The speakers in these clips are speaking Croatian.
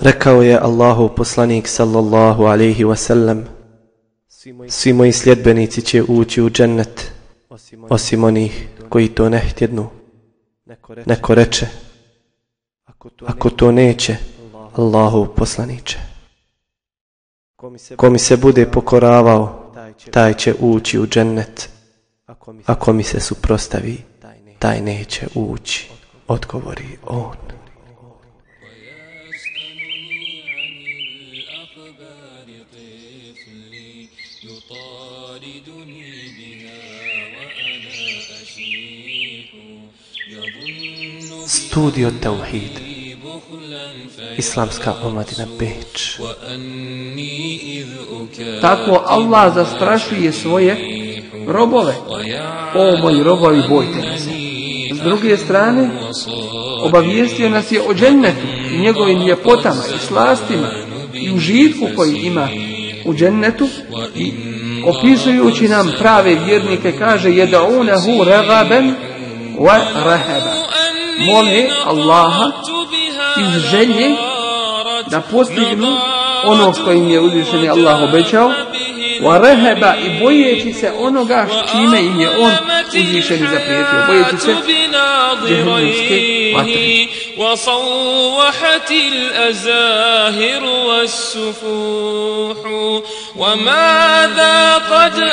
Rekao je Allahu poslanik sallallahu alaihi wasallam Svi moji sljedbenici će ući u džennet Osim onih koji to ne htjednu. Neko reče Ako to neće Allahu poslaniće. Ko mi se bude pokoravao Taj će ući u džennet. Ako mi se suprostavi Taj neće ući Odgovori on Studio Tauhid Islamska omladina Beč Tako Allah zastrašuje svoje robove. O moji robovi, bojte se. S druge strane, obavijestio nas je o džennetu i njegovim ljepotama i slastima i užitku koji ima u džennetu i opisujući nam prave vjernike kaže jedaunahu ragaben wa rahaba mole Allaha iz želje da postignu ono što im je uzvišeni Allah obećao wa rahaba i bojeći se onoga s čime im je on uzvišeni zaprijetio bojeći se džehennemske vatre وصوحت الأزاهر والسفوح وماذا قد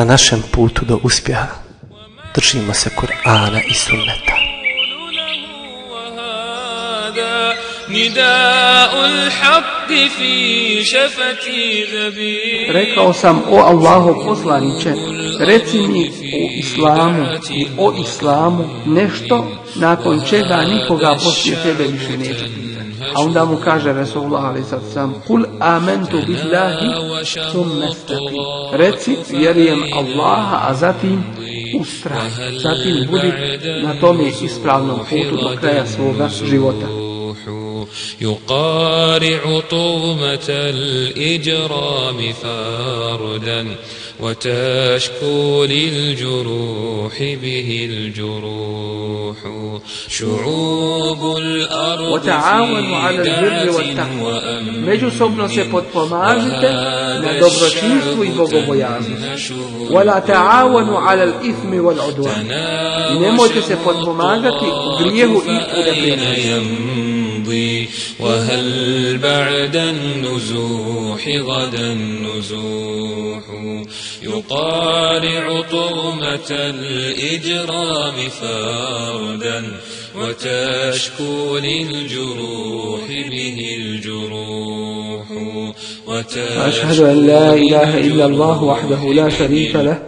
na našem putu do uspjeha držimo se Kur'ana i sunneta. Rekao sam o Allahu poslaniće, reci mi o islamu i o islamu nešto nakon čega nikoga poslije tebe više neće A onda mu kaže Resulullah ali sad sam Kul amentu billahi summa staqim. Reci vjerujem Allaha, a zatim ustraj. Zatim budi na tome ispravnom putu do kraja svoga života. يقارع طومة الإجرام فردا وتشكو للجروح به الجروح. شعوب الأرض وتعاونوا على البر والتقوى. ميجو ولا تعاونوا على الإثم والعدوان. نمو تسيبوت بماجت غريه يمضي وهل بعد النزوح غدا النزوح؟ يقارع طغمة الإجرام فردا وتشكو للجروح به الجروح. وأشهد أن لا إله إلا الله وحده لا شريك له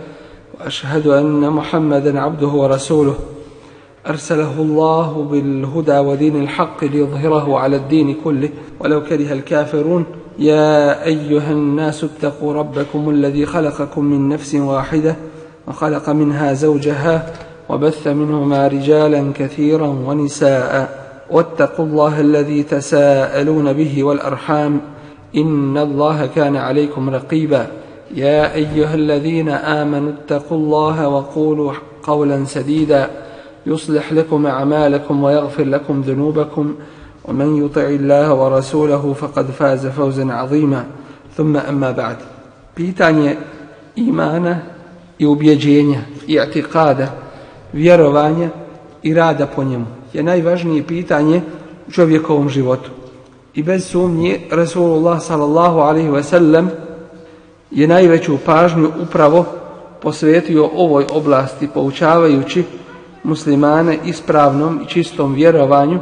وأشهد أن محمدا عبده ورسوله. أرسله الله بالهدى ودين الحق ليظهره على الدين كله. ولو كره الكافرون يا أيها الناس اتقوا ربكم الذي خلقكم من نفس واحدة وخلق منها زوجها وبث منهما رجالا كثيرا ونساء. واتقوا الله الذي تساءلون به والأرحام. إن الله كان عليكم رقيبا. يا أيها الذين آمنوا اتقوا الله وقولوا قولا سديدا. يصلح لكم أعمالكم ويغفر لكم ذنوبكم ومن يطع الله ورسوله فقد فاز فوزا عظيما ثم أما بعد pitanje imana i ubjeđenja i atikada, vjerovanja i rada po njemu je najvažnije pitanje u čovjekovom životu. I bez sumnje Rasulullah sallallahu alaihi ve sellem je najveću pažnju upravo posvetio ovoj oblasti poučavajući muslimane ispravnom i čistom vjerovanju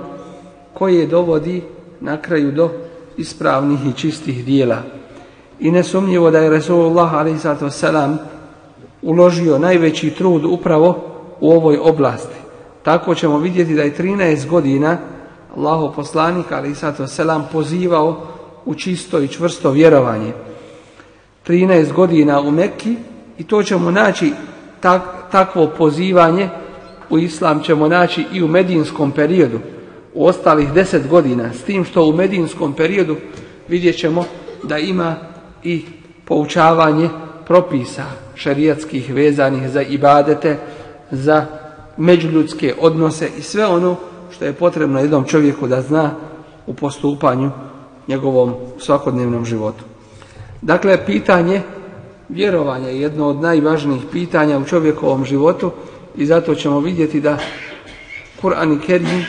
koje dovodi na kraju do ispravnih i čistih dijela. I nesumnjivo da je Resulullah a.s. uložio najveći trud upravo u ovoj oblasti. Tako ćemo vidjeti da je 13 godina Allahu poslanik a.s. pozivao u čisto i čvrsto vjerovanje. 13 godina u Mekki i to ćemo naći tak, takvo pozivanje u islam ćemo naći i u medinskom periodu u ostalih deset godina s tim što u medinskom periodu vidjet ćemo da ima i poučavanje propisa šerijatskih vezanih za ibadete, za međuljudske odnose i sve ono što je potrebno jednom čovjeku da zna u postupanju njegovom svakodnevnom životu. Dakle, pitanje vjerovanja je jedno od najvažnijih pitanja u čovjekovom životu i zato ćemo vidjeti da Kur'an i Kerim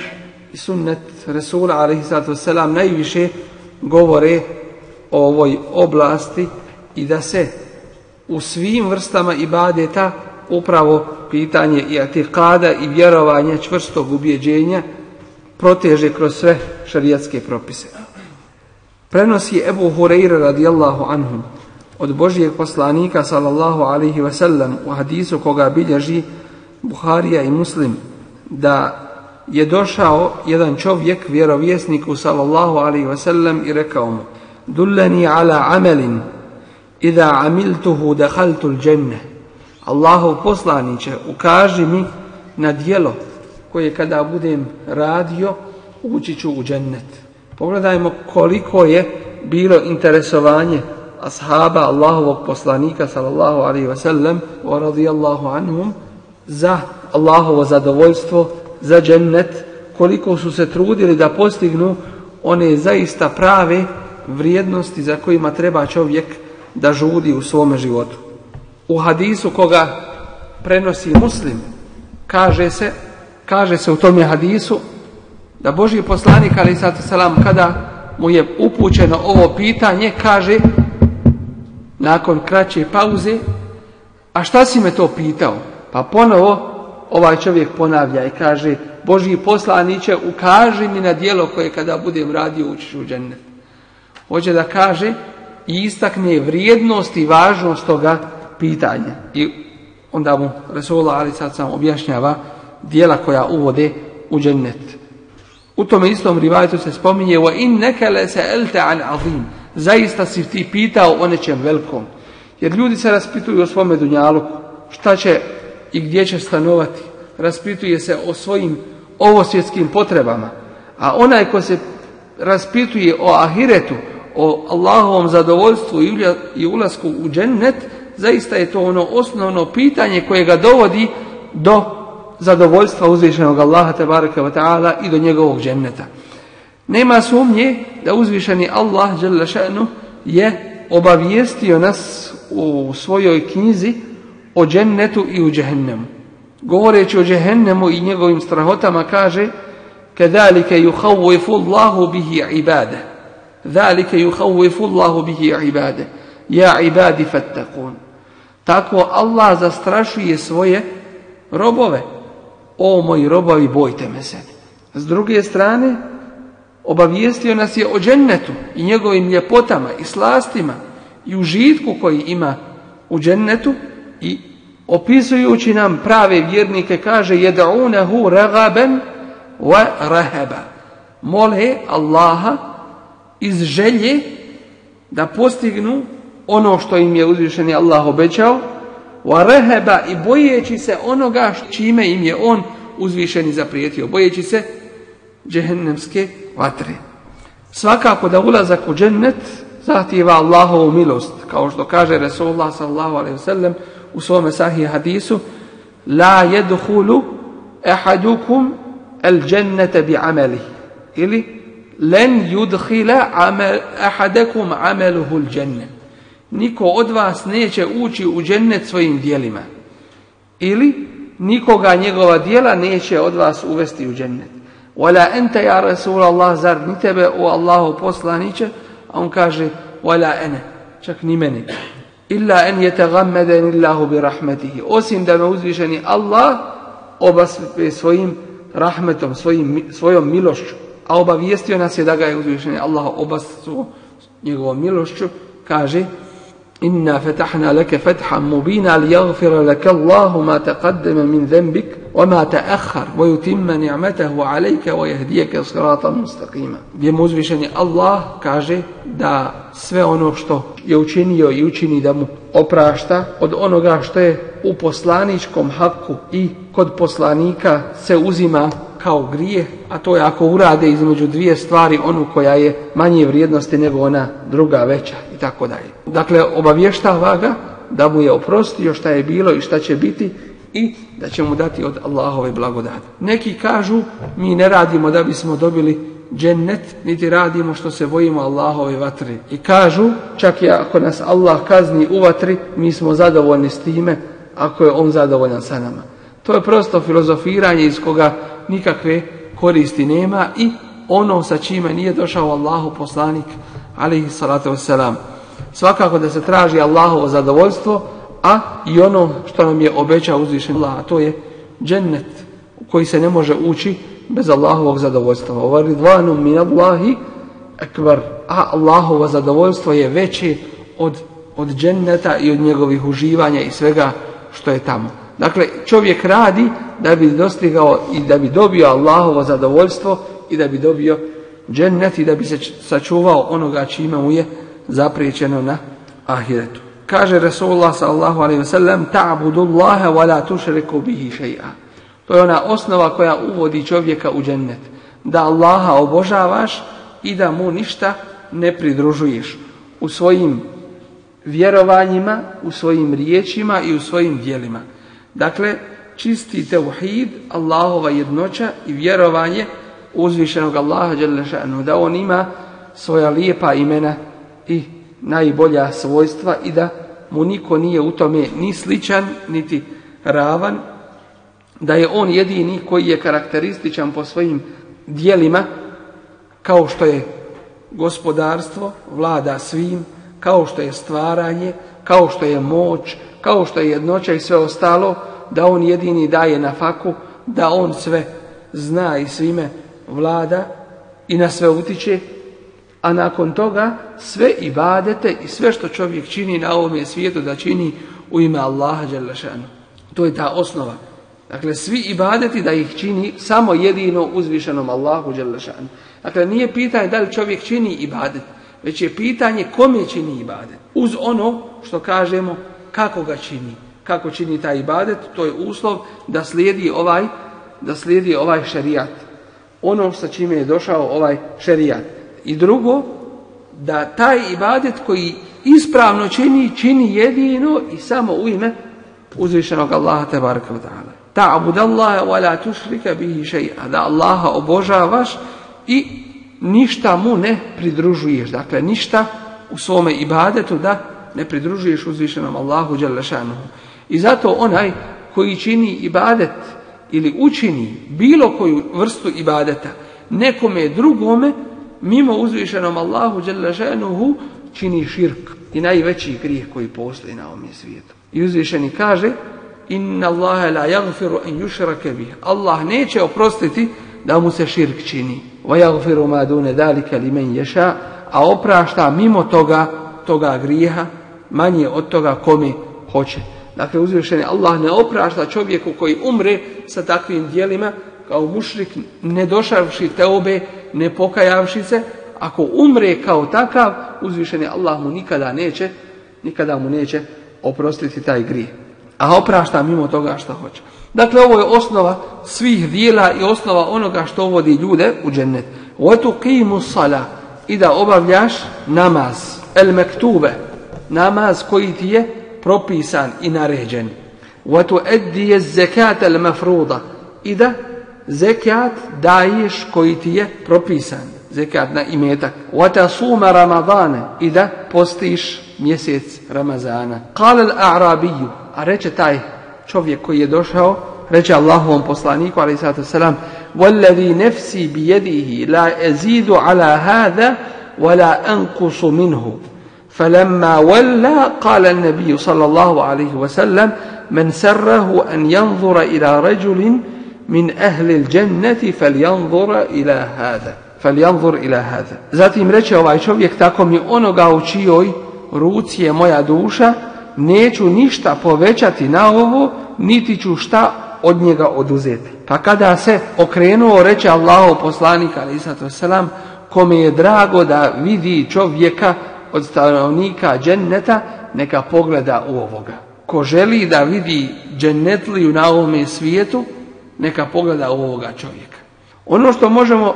i sunnet Resula a.s. najviše govore o ovoj oblasti i da se u svim vrstama ibadeta upravo pitanje i atikada i vjerovanja čvrstog ubjeđenja proteže kroz sve šarijatske propise. Prenosi Ebu Hureyre radijallahu anhum od Božijeg poslanika sallallahu alaihi wasallam u hadisu koga bilježi Buharija i Muslim da je došao jedan čovjek vjerovjesniku sallallahu alaihi wasallam i rekao mu Dullani ala amelin Ida amiltuhu dehaltu l'đenne Allahov poslaniće ukaži mi na dijelo koje kada budem radio ući ću u džennet. Pogledajmo koliko je bilo interesovanje ashaba Allahovog poslanika sallallahu alaihi wa sallam wa radijallahu anhum za Allahovo zadovoljstvo, za džennet, koliko su se trudili da postignu one zaista prave vrijednosti za kojima treba čovjek da žudi u svome životu. U hadisu koga prenosi muslim, kaže se, kaže se u tom hadisu da Boži poslanik ali salam kada mu je upućeno ovo pitanje, kaže nakon kraće pauze, a šta si me to pitao? Pa ponovo ovaj čovjek ponavlja i kaže, Boži poslaniće, ukaži mi na dijelo koje kada budem radio učiš u džennet. Hoće da kaže i istakne vrijednost i važnost toga pitanja. I onda mu Resulullah ali sad sam objašnjava dijela koja uvode u džennet. U tome istom rivajtu se spominje wa in nekele se elte an azim. Zaista si ti pitao o nečem velikom. Jer ljudi se raspituju o svome dunjaluku. Šta će i gdje će stanovati. Raspituje se o svojim ovosvjetskim potrebama. A onaj ko se raspituje o ahiretu, o Allahovom zadovoljstvu i ulasku u džennet, zaista je to ono osnovno pitanje koje ga dovodi do zadovoljstva uzvišenog Allaha tabaraka wa ta'ala i do njegovog dženneta. Nema sumnje da uzvišeni Allah je obavijestio nas u svojoj knjizi o džennetu i u džehennemu. Govoreći o džehennemu i njegovim strahotama kaže Kedalike yuhawifu Allahu bihi ibade. dalike yuhawifu Allahu bihi ibade. Ja ibadi fattakun. Tako Allah zastrašuje svoje robove. O moji robovi, bojte me se. S druge strane, obavijestio nas je o džennetu i njegovim ljepotama i slastima i užitku koji ima u džennetu i opisujući nam prave vjernike kaže jed'unehu ragaben wa rahaba. Mole Allaha iz želje da postignu ono što im je uzvišeni Allah obećao wa rahaba i bojeći se onoga čime im je on uzvišeni zaprijetio bojeći se džehennemske vatre. Svakako da ulazak u džennet zahtjeva Allahovu milost kao što kaže Resulullah sallallahu alaihi u svome sahih hadisu la yadkhulu ahadukum al-jannata bi amalihi ili len yudkhila amal ahadakum amaluhu al-jannah. Niko od vas neće ući u džennet svojim dijelima ili nikoga njegova dijela neće od vas uvesti u džennet. Wala anta ya rasul Allah zar ni tebe o Allahu poslanice a on kaže wala ana čak ni meni Illa en yetegammeden illahu bi rahmetihi. Osim da me uzvišeni Allah obasve svojim rahmetom, svojim, svojom milošću. A obavijestio nas je da ga je uzvišeni Allah obasuo njegovom milošću. Kaže Inna fetahna leke fetha mubina li jagfira leke Allahu ma taqaddeme min zembik وما تأخر ويتم نعمته عليك ويهديك صراطا مستقيما بمزvišeni Allah kaže da sve ono što je učinio i učini da mu oprašta od onoga što je u poslaničkom haku i kod poslanika se uzima kao grije, a to je ako urade između dvije stvari onu koja je manje vrijednosti nego ona druga veća i tako dalje. Dakle, obavještava ga da mu je oprostio šta je bilo i šta će biti i da će mu dati od Allahove blagodati. Neki kažu mi ne radimo da bismo dobili džennet, niti radimo što se bojimo Allahove vatri. I kažu, čak i ako nas Allah kazni u vatri, mi smo zadovoljni s time, ako je On zadovoljan sa nama. To je prosto filozofiranje iz koga nikakve koristi nema i ono sa čime nije došao Allahu poslanik, alihi salatu wasalam. Svakako da se traži Allahovo zadovoljstvo, a i ono što nam je obećao uzvišen Allah, a to je džennet u koji se ne može ući bez Allahovog zadovoljstva. Ovo ridvanu min Allahi akbar. A Allahovo zadovoljstvo je veće od, od dženneta i od njegovih uživanja i svega što je tamo. Dakle, čovjek radi da bi dostigao i da bi dobio Allahovo zadovoljstvo i da bi dobio džennet i da bi se sačuvao onoga čime mu je zapriječeno na ahiretu. Kaže Rasulullah sallallahu alaihi wa sallam ta'budu Allaha wa la tušriku bihi še'a. To je ona osnova koja uvodi čovjeka u džennet. Da Allaha obožavaš i da mu ništa ne pridružuješ u svojim vjerovanjima, u svojim riječima i u svojim dijelima. Dakle, čisti teuhid, Allahova jednoća i vjerovanje uzvišenog Allaha da on ima svoja lijepa imena i najbolja svojstva i da mu niko nije u tome ni sličan, niti ravan, da je on jedini koji je karakterističan po svojim dijelima, kao što je gospodarstvo, vlada svim, kao što je stvaranje, kao što je moć, kao što je jednoća i sve ostalo, da on jedini daje na faku, da on sve zna i svime vlada i na sve utiče, a nakon toga sve ibadete i sve što čovjek čini na ovom svijetu da čini u ime Allaha Đelešanu. To je ta osnova. Dakle, svi ibadeti da ih čini samo jedino uzvišenom Allahu Đelešanu. Dakle, nije pitanje da li čovjek čini ibadet, već je pitanje kome čini ibadet. Uz ono što kažemo kako ga čini. Kako čini taj ibadet, to je uslov da slijedi ovaj, da slijedi ovaj šerijat. Ono sa čime je došao ovaj šerijat. I drugo, da taj ibadet koji ispravno čini, čini jedino i samo u ime uzvišenog Allaha te baraka ta'ala. Ta'bud Allaha wa la tushrika bihi shay'a. Da Allaha obožavaš i ništa mu ne pridružuješ. Dakle, ništa u svome ibadetu da ne pridružuješ uzvišenom Allahu Đalešanuhu. I zato onaj koji čini ibadet ili učini bilo koju vrstu ibadeta nekome drugome, mimo uzvišenom Allahu Đalešanuhu, čini širk i najveći grijeh koji postoji na ovom svijetu. I uzvišeni kaže, inna Allahe la jagfiru en yušrake bih. Allah neće oprostiti da mu se širk čini. Wa jagfiru ma dune dalika li men ješa, a oprašta mimo toga, toga grijeha, manje od toga kome hoće. Dakle, uzvišeni Allah ne oprašta čovjeku koji umre sa takvim dijelima, kao mušrik, ne došavši teobe, ne pokajavši se, ako umre kao takav, uzvišeni Allah mu nikada neće, nikada mu neće oprostiti taj grijeh. A oprašta mimo toga što hoće. Dakle, ovo je osnova svih dijela i osnova onoga što vodi ljude u džennet. Qimu sala i da obavljaš namaz, el mektube, namaz koji ti je propisan i naređen. Otu edije zekat el mafruda i da zekat daješ koji ti je propisan. Zekat na imetak. Otu suma ramadane i da postiš mjesec Ramazana. Kale al-a'rabiju, a reče taj čovjek koji je došao, reče Allahovom poslaniku, ali sallatu selam, وَالَّذِي نَفْسِي بِيَدِهِ لَا أَزِيدُ عَلَى هَذَا وَلَا أَنْقُصُ مِنْهُ فلما ولى قال النبي صلى الله عليه وسلم من سره أن ينظر إلى رجل min ehlil dženneti feljanzura ila hada. Feljanzur ila hada. Zatim reče ovaj čovjek, tako mi onoga u čijoj ruci je moja duša, neću ništa povećati na ovo, niti ću šta od njega oduzeti. Pa kada se okrenuo, reče Allahu poslanik, ali selam, kome je drago da vidi čovjeka od stanovnika dženneta, neka pogleda u ovoga. Ko želi da vidi džennetliju na ovome svijetu, neka pogleda u ovoga čovjeka. Ono što možemo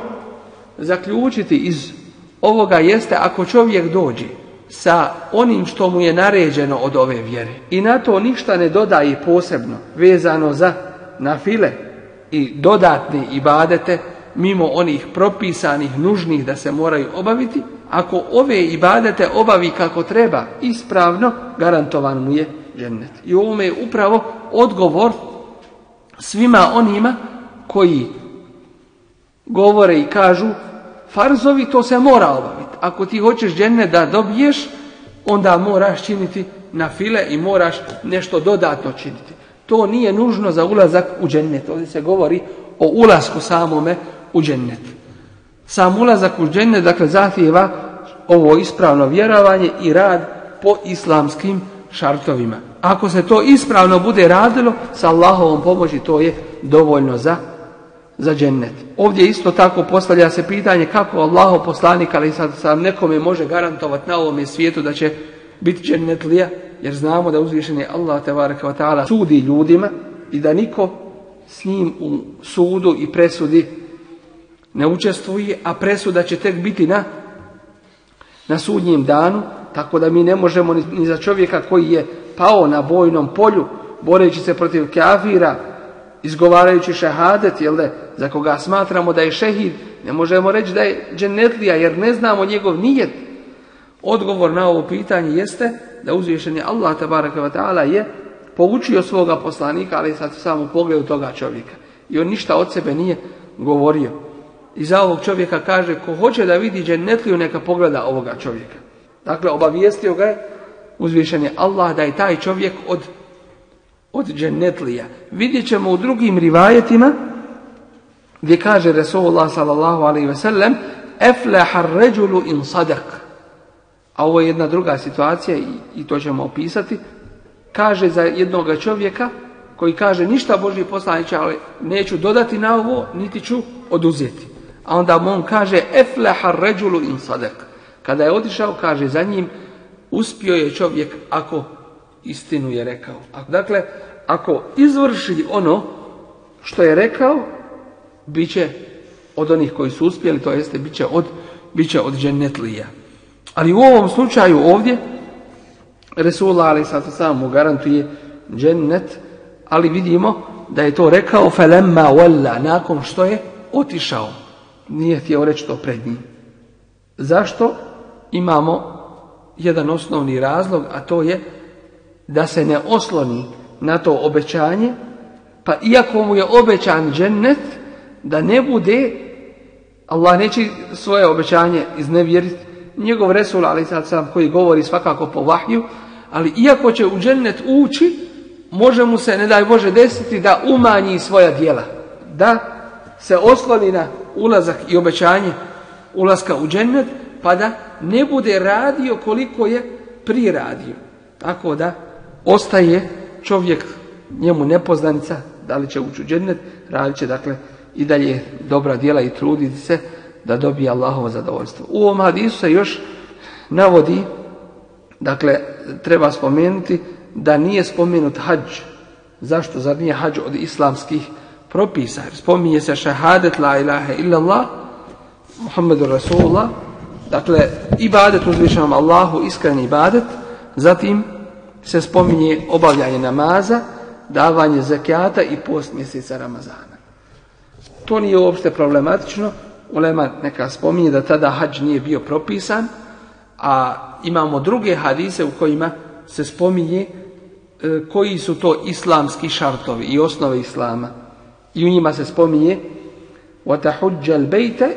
zaključiti iz ovoga jeste ako čovjek dođe sa onim što mu je naređeno od ove vjere. I na to ništa ne dodaje posebno vezano za na file i dodatne ibadete mimo onih propisanih, nužnih da se moraju obaviti, ako ove ibadete obavi kako treba, ispravno, garantovan mu je džennet. I ovome je upravo odgovor svima onima koji govore i kažu farzovi to se mora obaviti. Ako ti hoćeš džennet da dobiješ, onda moraš činiti na file i moraš nešto dodatno činiti. To nije nužno za ulazak u džennet. Ovdje se govori o ulasku samome u džennet. Sam ulazak u džennet, dakle, zahtjeva ovo ispravno vjerovanje i rad po islamskim šartovima. Ako se to ispravno bude radilo, sa Allahovom pomoći to je dovoljno za, za džennet. Ovdje isto tako postavlja se pitanje kako Allahov poslanik, ali sad sam nekome može garantovati na ovome svijetu da će biti džennetlija, jer znamo da uzvišen je Allah ta'ala sudi ljudima i da niko s njim u sudu i presudi ne učestvuje, a presuda će tek biti na, na sudnjem danu, tako da mi ne možemo ni, za čovjeka koji je pao na bojnom polju, boreći se protiv kafira, izgovarajući šehadet, jel da, za koga smatramo da je šehid, ne možemo reći da je dženetlija, jer ne znamo njegov nijet. Odgovor na ovo pitanje jeste da uzvišeni Allah tabaraka ta'ala je poučio svoga poslanika, ali sad samo u pogledu toga čovjeka. I on ništa od sebe nije govorio. I za ovog čovjeka kaže, ko hoće da vidi džennetliju, neka pogleda ovoga čovjeka. Dakle, obavijestio ga je uzvišen je Allah da je taj čovjek od, od džennetlija. Vidjet ćemo u drugim rivajetima gdje kaže Resulullah sallallahu alaihi ve sellem efleha ređulu in sadak. A ovo je jedna druga situacija i, i to ćemo opisati. Kaže za jednoga čovjeka koji kaže ništa Boži poslaniće, ali neću dodati na ovo, niti ću oduzeti. A onda mu on kaže efleha ređulu in sadak. Kada je otišao, kaže za njim, uspio je čovjek ako istinu je rekao. Dakle, ako izvrši ono što je rekao, bit će od onih koji su uspjeli, to jeste bit će od, bit će od džennetlija. Ali u ovom slučaju ovdje, Resulullah ali sad sam mu garantuje džennet, ali vidimo da je to rekao felemma walla, nakon što je otišao. Nije htio reći to pred njim. Zašto? Imamo jedan osnovni razlog, a to je da se ne osloni na to obećanje, pa iako mu je obećan džennet, da ne bude, Allah neće svoje obećanje iznevjeriti, njegov Resul, ali sad sam koji govori svakako po vahju, ali iako će u džennet ući, može mu se, ne daj Bože, desiti da umanji svoja djela. Da se osloni na ulazak i obećanje ulaska u džennet, pa da ne bude radio koliko je priradio. Tako da ostaje čovjek njemu nepoznanica, da li će ući u džennet, radit će dakle i dalje dobra djela i truditi se da dobije Allahovo zadovoljstvo. U ovom hadisu se još navodi, dakle, treba spomenuti da nije spomenut hađ. Zašto? Zar nije hađ od islamskih propisa? Spominje se šahadet la ilaha illallah, Muhammedu Rasulullah, dakle, ibadet uzvišenom Allahu, iskreni ibadet, zatim se spominje obavljanje namaza, davanje zakijata i post mjeseca Ramazana. To nije uopšte problematično, Ulema neka spominje da tada hađ nije bio propisan, a imamo druge hadise u kojima se spominje e, koji su to islamski šartovi i osnove islama. I u njima se spominje وَتَحُجَّ الْبَيْتَ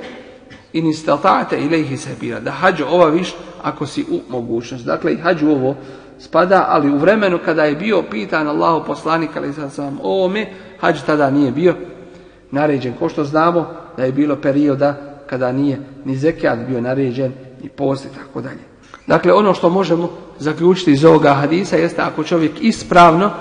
in istata'te ilaihi sabila. Da hađ obaviš ako si u mogućnost. Dakle, i hađ ovo spada, ali u vremenu kada je bio pitan Allahu poslanik, ali sad sam ovome, hađ tada nije bio naređen. Ko što znamo da je bilo perioda kada nije ni zekijat bio naređen, ni post i tako dalje. Dakle, ono što možemo zaključiti iz ovoga hadisa jeste ako čovjek ispravno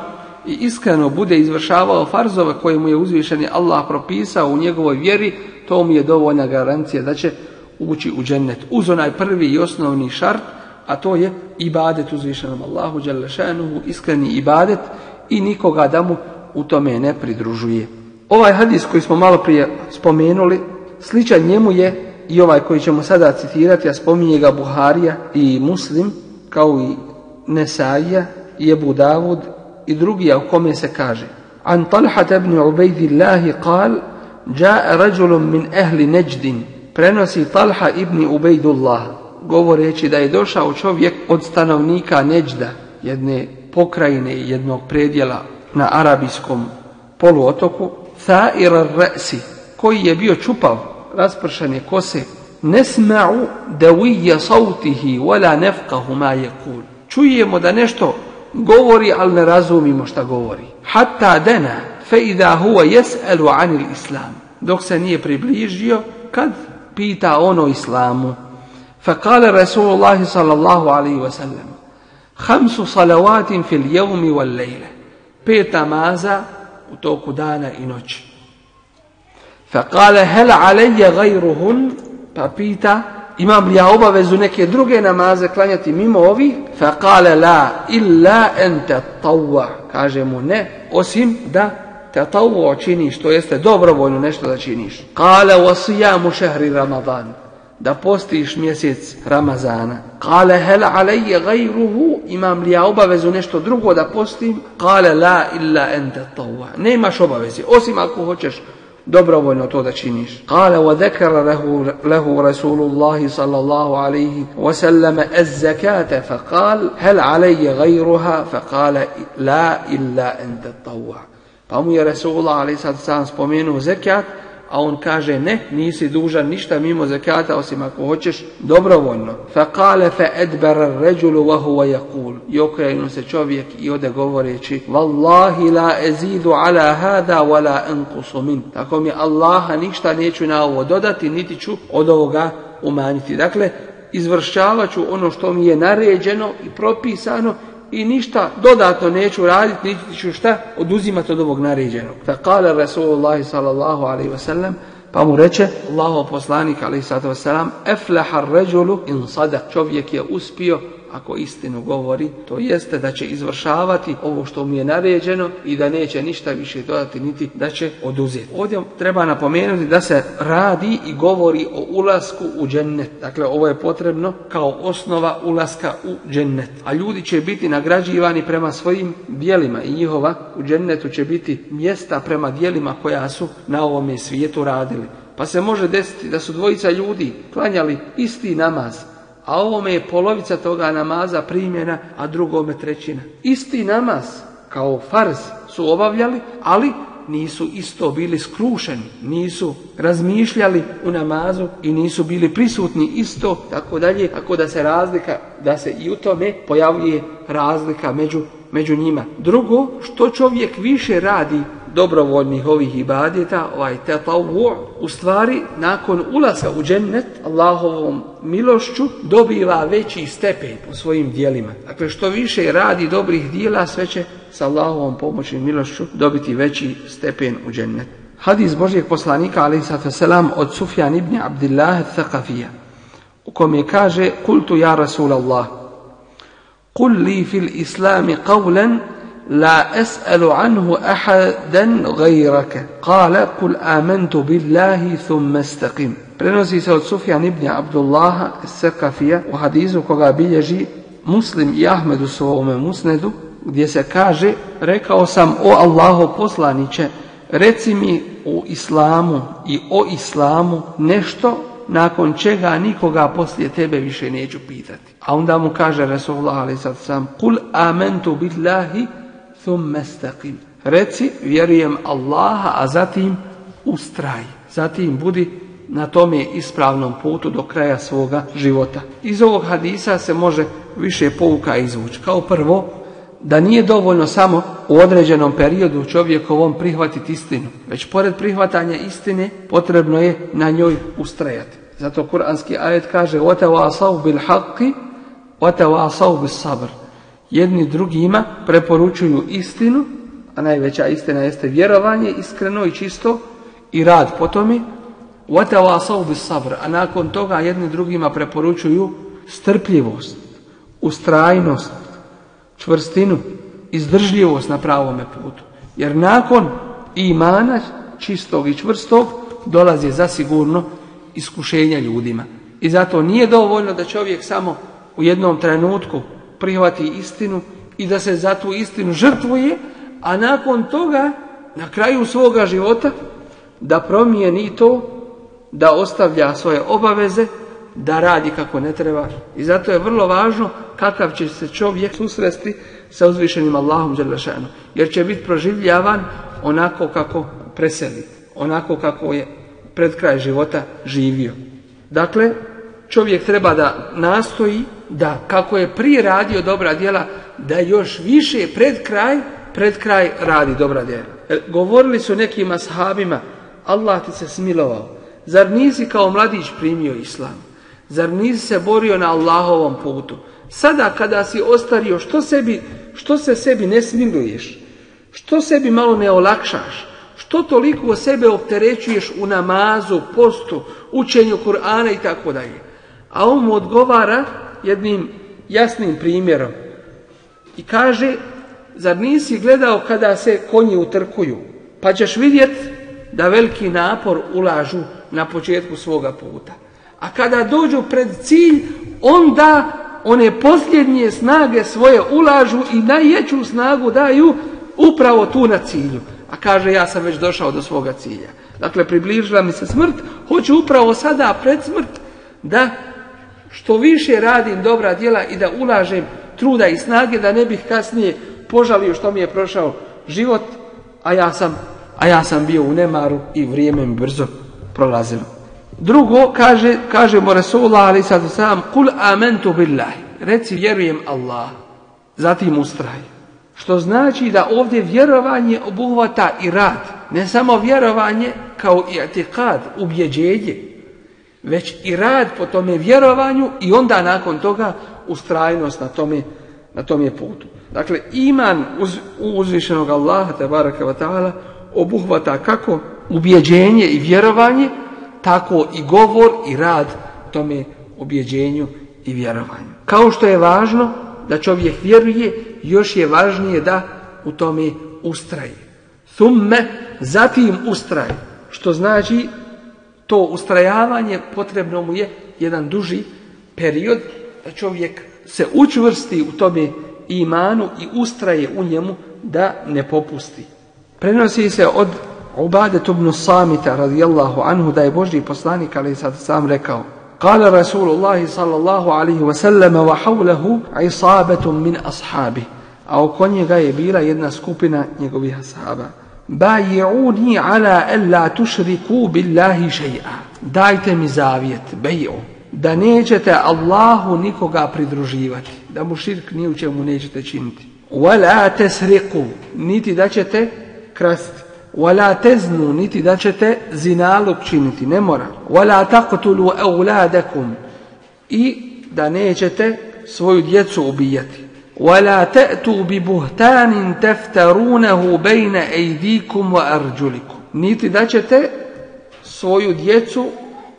i iskreno bude izvršavao farzove koje mu je uzvišeni Allah propisao u njegovoj vjeri, to mu je dovoljna garancija da će ući u džennet. Uz onaj prvi i osnovni šart, a to je ibadet uzvišenom Allahu Đalešanuhu, iskreni ibadet i nikoga da mu u tome ne pridružuje. Ovaj hadis koji smo malo prije spomenuli, sličan njemu je i ovaj koji ćemo sada citirati, a spominje ga Buharija i Muslim, kao i Nesaija i Ebu Davud i drugi, a u kome se kaže An Talhat ibn Ubejdillahi kal, Ja'a rajulun min ahli Nejdin, prenosi Talha ibn Ubejdullah, govoreći da je došao čovjek od stanovnika Neđda, jedne pokrajine jednog predjela na arabijskom poluotoku, Thair al-Ra'si, koji je bio čupav, raspršane kose, nesma'u davija sautihi wala nefkahu ma yaqul. Čujemo da nešto govori, ali ne razumimo šta govori. Hatta dana, فإذا هو يسأل عن الإسلام دوك سنية بريبليجيو قد بيتا أونو إسلام فقال رسول الله صلى الله عليه وسلم خمس صلوات في اليوم والليلة. بيتا مازا وتوكو دانا إنوش. فقال هل علي غيرهن؟ بابيتا إمام يا أوبا بزنك يدرغي نمازة كلانيتي ميموفي فقال لا إلا أنت الطوع كاجمونه أسم ده tatavu činiš, to jeste dobrovoljno nešto da činiš. Kale wasijamu šehri Ramadan. Da postiš mjesec Ramazana. Kale hel alaije gajruhu, imam li ja obavezu nešto drugo da postim? Kale la illa ente Nema Nemaš obavezi, osim ako hoćeš dobrovoljno to da činiš. Kale wa dekara lehu, lehu Rasulullahi sallallahu alaihi wasallama az-zakata, fa kal hel alaije gajruha fa kale la illa ente tawwa. Pa mu je Rasulullah alaihi sallam spomenuo zekat, a on kaže ne, nisi dužan ništa mimo zakata osim ako hoćeš dobrovoljno. Fa kale fa edbara ređulu wa huwa. I okrenu se čovjek i ode govoreći Wallahi la ezidu ala hada wa la enkusu min. Tako mi Allaha ništa neću na ovo dodati, niti ću od ovoga umanjiti. Dakle, izvršavat ću ono što mi je naređeno i propisano i ništa dodatno neću raditi, niti ću šta oduzimati od ovog naređenog. Ta kale Rasulullah sallallahu alaihi wasallam, pa mu reče, Allaho poslanik alaihi sallatu wasallam, eflehar ređulu in sadak, čovjek je uspio ako istinu govori, to jeste da će izvršavati ovo što mu je naređeno i da neće ništa više dodati, niti da će oduzeti. Ovdje treba napomenuti da se radi i govori o ulasku u džennet. Dakle, ovo je potrebno kao osnova ulaska u džennet. A ljudi će biti nagrađivani prema svojim dijelima i njihova u džennetu će biti mjesta prema dijelima koja su na ovome svijetu radili. Pa se može desiti da su dvojica ljudi klanjali isti namaz, a ovome je polovica toga namaza primjena, a drugome trećina. Isti namaz kao farz su obavljali, ali nisu isto bili skrušeni, nisu razmišljali u namazu i nisu bili prisutni isto, tako dalje, tako da se razlika, da se i u tome pojavljuje razlika među, među njima. Drugo, što čovjek više radi dobrovoljnih ovih ibadeta, ovaj tatawu, u stvari nakon ulaska u džennet Allahovom milošću dobiva veći stepen po svojim dijelima. Dakle, što više radi dobrih dijela, sve će sa Allahovom pomoći i milošću dobiti veći stepen u džennet. Hadis Božijeg poslanika, ali selam od Sufjan ibn Abdillah Thaqafija, u kom je kaže, kultu ja Rasulallah, قل لي في الإسلام قولا لا أسأل عنه أحدا غيرك قال قل آمنت بالله ثم استقم prenosi se od Sufjan ibn Abdullaha Sekafija u hadisu koga bilježi Muslim i Ahmed u svome musnedu gdje se kaže rekao sam o Allaho poslaniće reci mi u islamu i o islamu nešto nakon čega nikoga poslije tebe više neću pitati. A onda mu kaže Rasulullah alaihi sallam kul amentu billahi thumme staqim. Reci, vjerujem Allaha, a zatim ustraj. Zatim budi na tome ispravnom putu do kraja svoga života. Iz ovog hadisa se može više pouka izvući. Kao prvo, da nije dovoljno samo u određenom periodu čovjekovom prihvatiti istinu, već pored prihvatanja istine potrebno je na njoj ustrajati. Zato kuranski ajet kaže وَتَوَاسَوْ بِالْحَقِّ وَتَوَاسَوْ بِالصَّبْرِ jedni drugima preporučuju istinu, a najveća istina jeste vjerovanje iskreno i čisto i rad po tome, sabr, a nakon toga jedni drugima preporučuju strpljivost, ustrajnost, čvrstinu, izdržljivost na pravome putu. Jer nakon imana čistog i čvrstog dolazi zasigurno iskušenja ljudima. I zato nije dovoljno da čovjek samo u jednom trenutku prihvati istinu i da se za tu istinu žrtvuje, a nakon toga, na kraju svoga života, da promijeni to, da ostavlja svoje obaveze, da radi kako ne treba. I zato je vrlo važno kakav će se čovjek susresti sa uzvišenim Allahom Đelešanu. Jer će biti proživljavan onako kako preseli, onako kako je pred kraj života živio. Dakle, čovjek treba da nastoji da kako je prije radio dobra djela, da još više pred kraj, pred kraj radi dobra djela. Govorili su nekim ashabima, Allah ti se smilovao. Zar nisi kao mladić primio islam? Zar nisi se borio na Allahovom putu? Sada kada si ostario, što, sebi, što se sebi ne smiluješ? Što sebi malo ne olakšaš? Što toliko sebe opterećuješ u namazu, postu, učenju Kur'ana i tako dalje? A on mu odgovara jednim jasnim primjerom. I kaže, zar nisi gledao kada se konji utrkuju? Pa ćeš vidjeti da veliki napor ulažu na početku svoga puta. A kada dođu pred cilj, onda one posljednje snage svoje ulažu i najjeću snagu daju upravo tu na cilju. A kaže, ja sam već došao do svoga cilja. Dakle, približila mi se smrt, hoću upravo sada pred smrt da što više radim dobra djela i da ulažem truda i snage da ne bih kasnije požalio što mi je prošao život, a ja sam, a ja sam bio u nemaru i vrijeme mi brzo prolazilo. Drugo, kaže, kažemo Rasulullah ali sad sam, kul amentu billahi, reci vjerujem Allah, zatim ustraj. Što znači da ovdje vjerovanje obuhvata i rad, ne samo vjerovanje kao i atikad, ubjeđenje, već i rad po tome vjerovanju i onda nakon toga ustrajnost na tome, na tome putu. Dakle, iman uz, uzvišenog Allaha, tabaraka wa ta'ala, obuhvata kako ubjeđenje i vjerovanje, tako i govor i rad tome objeđenju i vjerovanju. Kao što je važno da čovjek vjeruje, još je važnije da u tome ustraje. Thumme, zatim ustraje, što znači to ustrajavanje potrebno mu je jedan duži period da čovjek se učvrsti u tome imanu i ustraje u njemu da ne popusti. Prenosi se od Ubadet ibn Samita radijallahu anhu da je Božji poslanik ali sad sam rekao Kale Rasulullahi sallallahu alaihi wasallama wa hawlahu isabetum min ashabi a oko njega je bila jedna skupina njegovih ashaba على ala تشركوا tušriku billahi še'a Dajte mi zavjet, bejo da nećete Allahu nikoga pridruživati, da mu širk ni u čemu nećete činiti. Wala tesriku, niti da ćete krasti. Wala teznu, niti da ćete zinalog činiti, ne mora. Wala taqtulu auladakum, i da nećete svoju djecu ubijati. ولا تأتوا ببهتان تفترونه بين أيديكم وأرجلكم niti da ćete svoju djecu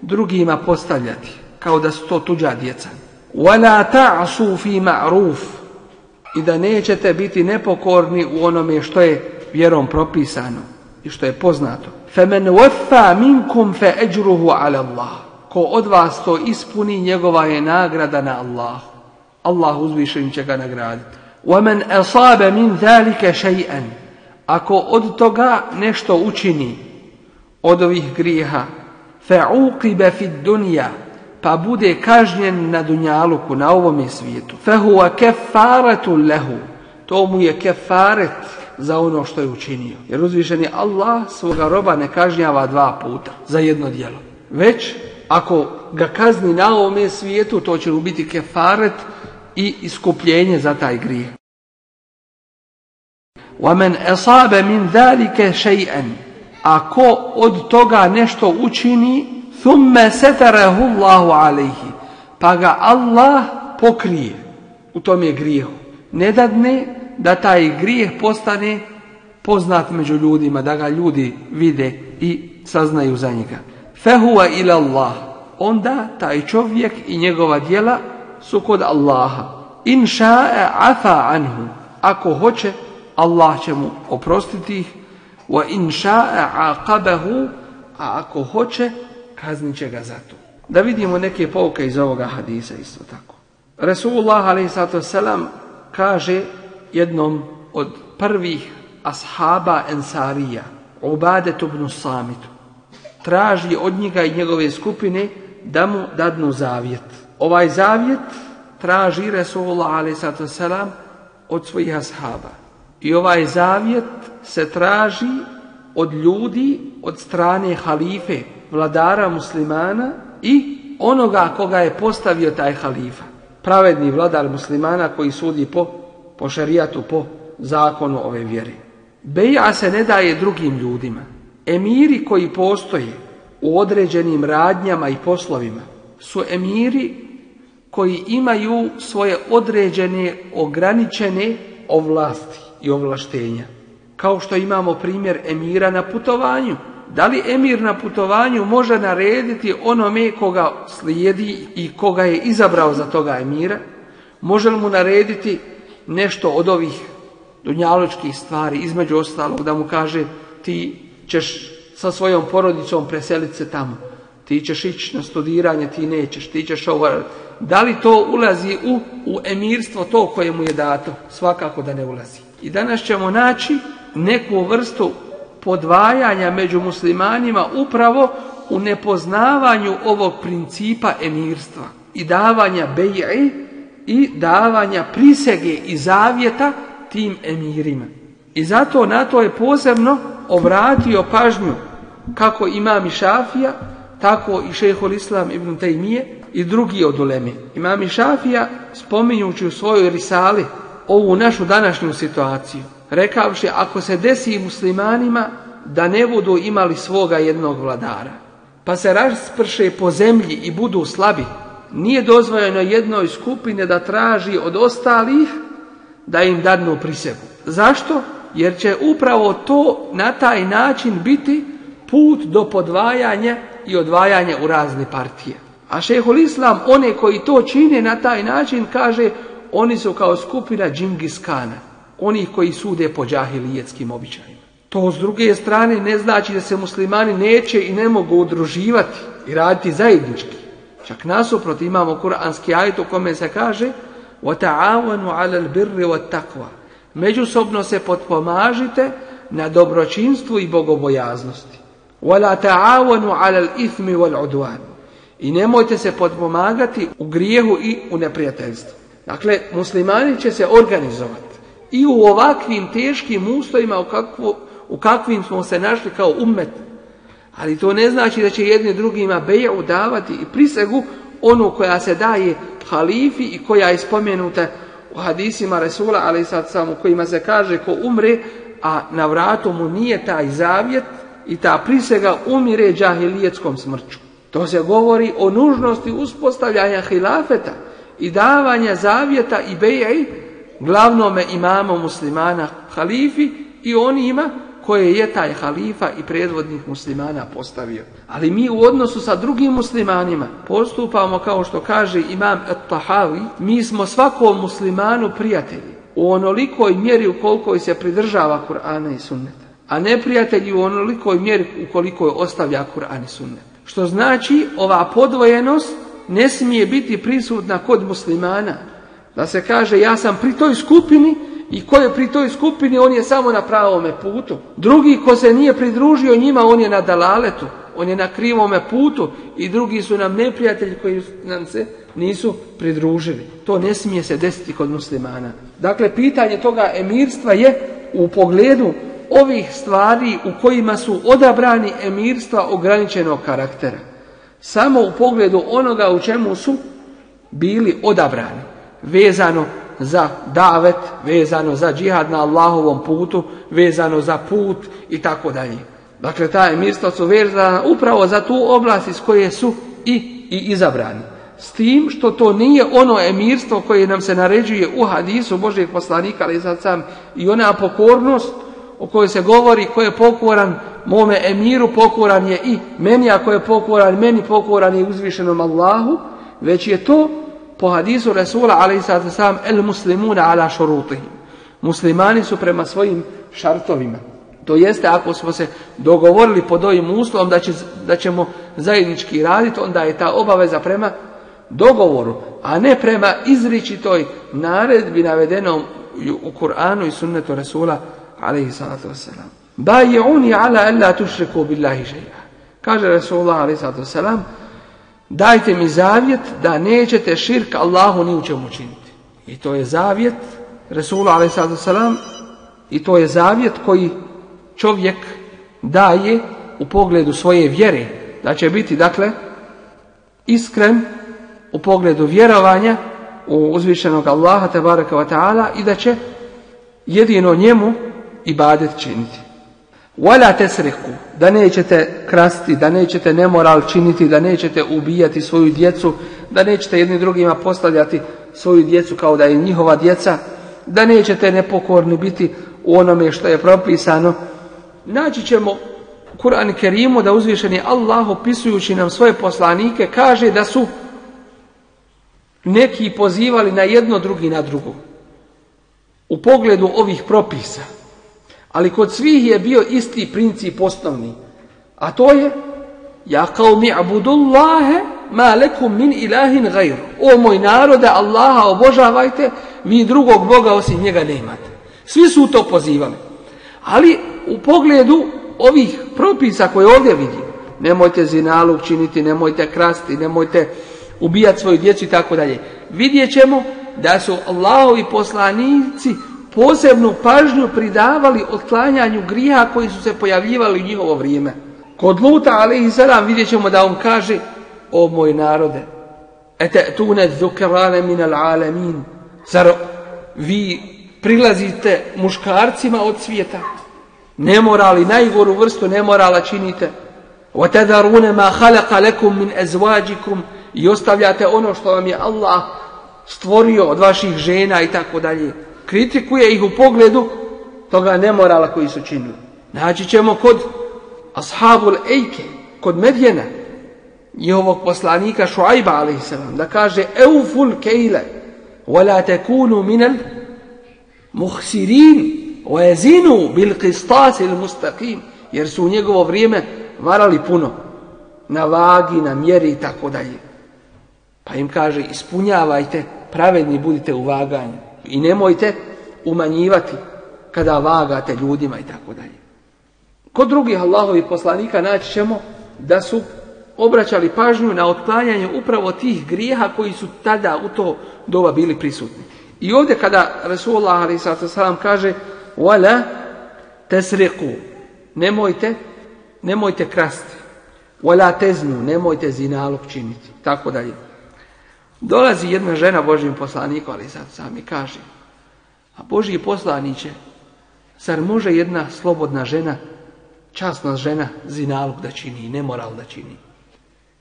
drugima postavljati kao da su to tuđa djeca ولا تعصوا في معروف i da nećete biti nepokorni u onome što je vjerom propisano i što je poznato فمن وفى منكم فأجره على الله ko od vas to ispuni njegova je nagrada na Allah Allah uzvišen će ga nagraditi. وَمَنْ أَصَابَ مِنْ ذَلِكَ شَيْئًا Ako od toga nešto učini, od ovih grijeha, فَعُوقِبَ فِي الدُّنْيَا pa bude kažnjen na dunjaluku, na ovome svijetu. فَهُوَ كَفَّارَةٌ لَهُ To mu je kefaret za ono što je učinio. Jer uzvišeni Allah svoga roba ne kažnjava dva puta za jedno djelo. Već ako ga kazni na ovome svijetu, to će mu biti kefaret i iskupljenje za taj grijeh. وَمَنْ أَصَابَ مِنْ ذَلِكَ شَيْئًا Ako od toga nešto učini, ثُمَّ سَتَرَهُ اللَّهُ عَلَيْهِ Pa ga Allah pokrije u tom je grijehu. Ne dadne da taj grijeh postane poznat među ljudima, da ga ljudi vide i saznaju za njega. Fehuva ila Allah. Onda taj čovjek i njegova djela su kod Allaha. In ša'e afa anhu. Ako hoće, Allah će mu oprostiti ih. Wa in ša'e aqabahu. A ako hoće, kaznit će ga za to. Da vidimo neke pouke iz ovoga hadisa isto tako. Resulullah a.s. kaže jednom od prvih ashaba Ensarija, Ubadetu ibn Samitu, traži od njega i njegove skupine da mu dadnu zavjet. Ovaj zavjet traži Resulullah a.s. od svojih ashaba. I ovaj zavjet se traži od ljudi, od strane halife, vladara muslimana i onoga koga je postavio taj halifa. Pravedni vladar muslimana koji sudi po, po šarijatu, po zakonu ove vjere. Beja se ne daje drugim ljudima. Emiri koji postoje u određenim radnjama i poslovima su emiri koji imaju svoje određene ograničene ovlasti i ovlaštenja. Kao što imamo primjer emira na putovanju. Da li emir na putovanju može narediti onome koga slijedi i koga je izabrao za toga emira? Može li mu narediti nešto od ovih dunjaločkih stvari, između ostalog da mu kaže ti ćeš sa svojom porodicom preseliti se tamo, ti ćeš ići na studiranje, ti nećeš, ti ćeš ovo... Da li to ulazi u, u emirstvo to koje mu je dato? Svakako da ne ulazi. I danas ćemo naći neku vrstu podvajanja među muslimanima upravo u nepoznavanju ovog principa emirstva i davanja beji i davanja prisege i zavjeta tim emirima. I zato na to je posebno obratio pažnju kako imam i Šafija, tako i šehol Islam ibn Tejmije i drugi od ulemi. Imam i Šafija spominjući u svojoj risali ovu našu današnju situaciju, rekavši ako se desi muslimanima da ne budu imali svoga jednog vladara, pa se rasprše po zemlji i budu slabi, nije dozvoljeno jednoj skupine da traži od ostalih da im dadnu prisegu. Zašto? Jer će upravo to na taj način biti put do podvajanja i odvajanja u razne partije. A šehol Islam, one koji to čine na taj način, kaže oni su kao skupina Džingis Kana, oni koji sude po džahilijetskim običajima. To s druge strane ne znači da se muslimani neće i ne mogu udruživati i raditi zajednički. Čak nasuprot imamo kuranski ajet u kome se kaže وَتَعَوَنُوا عَلَى الْبِرِّ وَالتَّقْوَى Međusobno se potpomažite na dobročinstvu i bogobojaznosti. وَلَا تَعَوَنُوا عَلَى الْإِثْمِ وَالْعُدْوَانِ I nemojte se potpomagati u grijehu i u neprijateljstvu. Dakle, muslimani će se organizovati i u ovakvim teškim ustojima u, kakvu, u kakvim smo se našli kao umet. ali to ne znači da će jedni drugima beju davati i prisegu onu koja se daje halifi i koja je spomenuta u hadisima Resula, ali sad samo kojima se kaže ko umre, a na vratu mu nije taj zavjet i ta prisega umire džahilijetskom smrću. To se govori o nužnosti uspostavljanja hilafeta i davanja zavjeta i beji glavnome imamo muslimana halifi i onima koje je taj halifa i predvodnih muslimana postavio. Ali mi u odnosu sa drugim muslimanima postupamo kao što kaže imam At-Tahavi, mi smo svakom muslimanu prijatelji u onolikoj mjeri u koliko se pridržava Kur'ana i sunneta, a ne prijatelji u onolikoj mjeri ukoliko je ostavlja Kur'an i sunnet. Što znači ova podvojenost ne smije biti prisutna kod muslimana. Da se kaže ja sam pri toj skupini i ko je pri toj skupini on je samo na pravome putu. Drugi ko se nije pridružio njima on je na dalaletu. On je na krivome putu i drugi su nam neprijatelji koji nam se nisu pridružili. To ne smije se desiti kod muslimana. Dakle, pitanje toga emirstva je u pogledu ovih stvari u kojima su odabrani emirstva ograničenog karaktera. Samo u pogledu onoga u čemu su bili odabrani. Vezano za davet, vezano za džihad na Allahovom putu, vezano za put i tako dalje. Dakle, ta emirstva su vezana upravo za tu oblast iz koje su i, i izabrani. S tim što to nije ono emirstvo koje nam se naređuje u hadisu Božeg poslanika, ali sad sam i ona pokornost o kojoj se govori ko je pokoran mome emiru, pokoran je i meni, ako je pokoran meni, pokoran je uzvišenom Allahu, već je to po hadisu Resula a.s. el muslimuna ala šurutihim. Muslimani su prema svojim šartovima. To jeste ako smo se dogovorili pod ovim uslovom da, će, da ćemo zajednički raditi, onda je ta obaveza prema dogovoru, a ne prema izričitoj naredbi navedenom u Kur'anu i sunnetu Rasula alaihi salatu wasalam. Baji'uni ala alla tušriku billahi šeja. Kaže Rasulullah alaihi salatu dajte mi zavjet da nećete širk Allahu ni u čemu činiti. I to je zavjet salatu wasalam i to je zavjet koji čovjek daje u pogledu svoje vjere. Da će biti, dakle, iskren u pogledu vjerovanja u uzvišenog Allaha tabaraka wa ta'ala i da će jedino njemu ibadet činiti. Wala tesriku, da nećete krasti, da nećete nemoral činiti, da nećete ubijati svoju djecu, da nećete jedni drugima postavljati svoju djecu kao da je njihova djeca, da nećete nepokorni biti u onome što je propisano. Naći ćemo Kur'an Kerimu da uzvišeni Allah opisujući nam svoje poslanike kaže da su neki pozivali na jedno, drugi na drugo. U pogledu ovih propisa. Ali kod svih je bio isti princip osnovni. A to je Ja kao mi abudullahe ma lekum min ilahin gajru. O moj narode, Allaha obožavajte, vi drugog Boga osim njega nemate. Svi su to pozivali. Ali u pogledu ovih propisa koje ovdje vidimo, nemojte zinalog činiti, nemojte krasti, nemojte ubijati svoju djecu i tako dalje. Vidjet ćemo da su Allahovi poslanici posebnu pažnju pridavali otklanjanju grija koji su se pojavljivali u njihovo vrijeme. Kod Luta, ali i salam, vidjet ćemo da on kaže, o moj narode, ete tune zukrane min al alemin, zar vi prilazite muškarcima od svijeta, nemorali, najgoru vrstu nemorala činite, وَتَذَرُونَ مَا خَلَقَ لَكُم مِّنْ أَزْوَاجِكُمْ i ostavljate ono što vam je Allah stvorio od vaših žena i tako dalje. Kritikuje ih u pogledu toga nemorala koji su činili. Naći ćemo kod ashabul ejke, kod Medjena, njihovog poslanika Šuajba a.s. da kaže euful kejle wala tekunu minel muhsirin wazinu bil qistas il mustaqim jer su u njegovo vrijeme varali puno na vagi, na mjeri i tako dalje. Pa im kaže ispunjavajte, pravedni budite u vaganju i nemojte umanjivati kada vagate ljudima i tako dalje. Kod drugih Allahovi poslanika naći ćemo da su obraćali pažnju na otklanjanje upravo tih grijeha koji su tada u to doba bili prisutni. I ovdje kada Rasulullah s.a.v. kaže wala tesriku nemojte nemojte krasti wala teznu nemojte zinalog činiti tako dalje dolazi jedna žena Božim poslanikom ali sad sami kaže a Božji poslaniće zar može jedna slobodna žena časna žena zinalog da čini nemoral da čini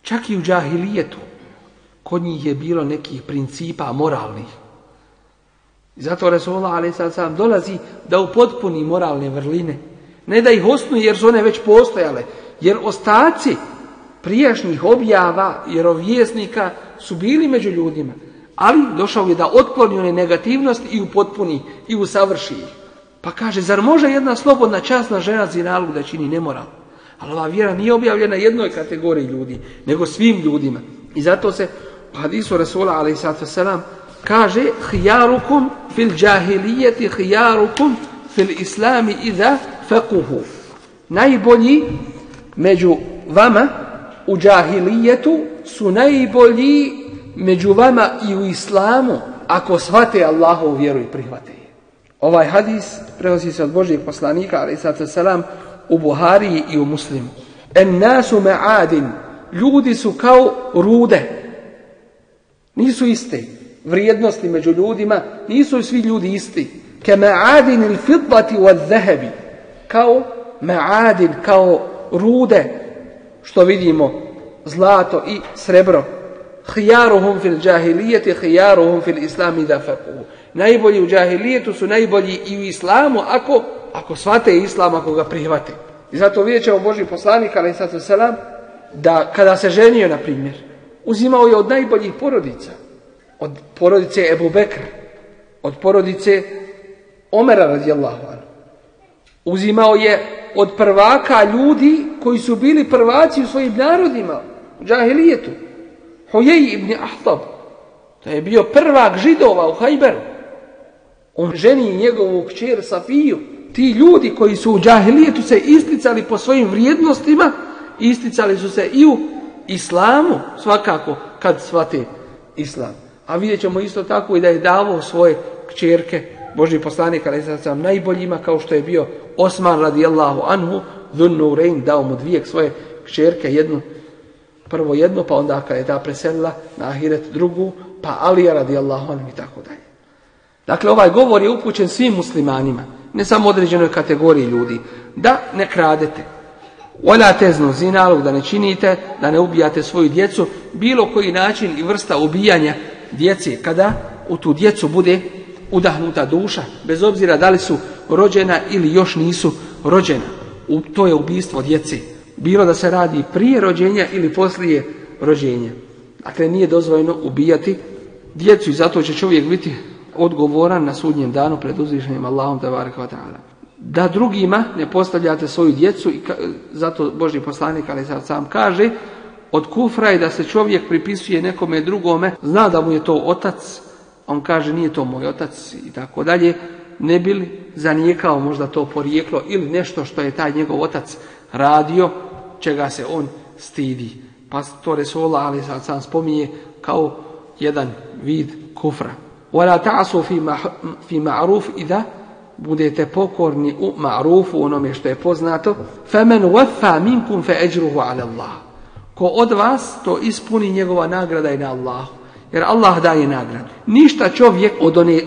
čak i u džahilijetu kod njih je bilo nekih principa moralnih I zato Resulullah ali sad sam dolazi da upotpuni moralne vrline. Ne da ih osnuje jer su one već postojale. Jer ostaci prijašnjih objava vjerovjesnika su bili među ljudima. Ali došao je da otkloni one negativnosti i upotpuni i usavrši ih. Pa kaže, zar može jedna slobodna časna žena zinalog da čini nemoral? Ali ova vjera nije objavljena jednoj kategoriji ljudi, nego svim ljudima. I zato se u hadisu Rasula sallam kaže hijarukum fil džahilijeti hijarukum fil islami iza fekuhu. Najbolji među vama u džahilijetu su najbolji među vama i u islamu ako shvate Allahovu vjeru i prihvate je. Ovaj hadis prenosi se od Božijeg poslanika ali salam u Buhariji i u Muslimu. En nasu ma'adin ljudi su kao rude. Nisu iste vrijednosti među ljudima, nisu svi ljudi isti. Ke ma'adin il fiddati wa zahebi. Kao ma'adin, kao rude, što vidimo, zlato i srebro. Hijaruhum fil džahilijeti, hijaruhum fil islami da. Najbolji u džahilijetu su najbolji i u islamu ako, ako shvate islam, ako ga prihvate. I zato vidjet ćemo Boži poslanik, ali selam, da kada se ženio, na primjer, uzimao je od najboljih porodica od porodice Ebu Bekra, od porodice Omera radijallahu anhu. Uzimao je od prvaka ljudi koji su bili prvaci u svojim narodima, u džahilijetu. Hujej ibn Ahtab, to je bio prvak židova u Hajberu. On ženi njegovu kćer Safiju. Ti ljudi koji su u džahilijetu se isticali po svojim vrijednostima, isticali su se i u islamu, svakako, kad shvate islam. A vidjet ćemo isto tako i da je davao svoje kćerke, Boži poslanik, ali sam najboljima, kao što je bio Osman radijallahu anhu, Dhun dao mu dvije svoje kćerke, jednu, prvo jednu, pa onda kada je ta preselila na Ahiret drugu, pa Alija radijallahu anhu i tako dalje. Dakle, ovaj govor je upućen svim muslimanima, ne samo određenoj kategoriji ljudi, da ne kradete. Ola teznu zinalog, da ne činite, da ne ubijate svoju djecu, bilo koji način i vrsta ubijanja djece, kada u tu djecu bude udahnuta duša, bez obzira da li su rođena ili još nisu rođena. U, to je ubijstvo djece. Bilo da se radi prije rođenja ili poslije rođenja. Dakle, nije dozvoljeno ubijati djecu i zato će čovjek biti odgovoran na sudnjem danu pred uzvišenim Allahom. Da drugima ne postavljate svoju djecu i zato Božji poslanik ali sad sam kaže od kufra je da se čovjek pripisuje nekome drugome, zna da mu je to otac, on kaže nije to moj otac i tako dalje, ne bi li zanijekao možda to porijeklo ili nešto što je taj njegov otac radio, čega se on stidi. Pa to Resola, ali sad sam spominje, kao jedan vid kufra. Wala ta'asu fi ma'ruf i da budete pokorni u ma'rufu, onome što je poznato. Femen wafa minkum fe ala Allah. Ko od vas, to ispuni njegova nagrada i na Allahu. Jer Allah daje nagradu. Ništa čovjek od one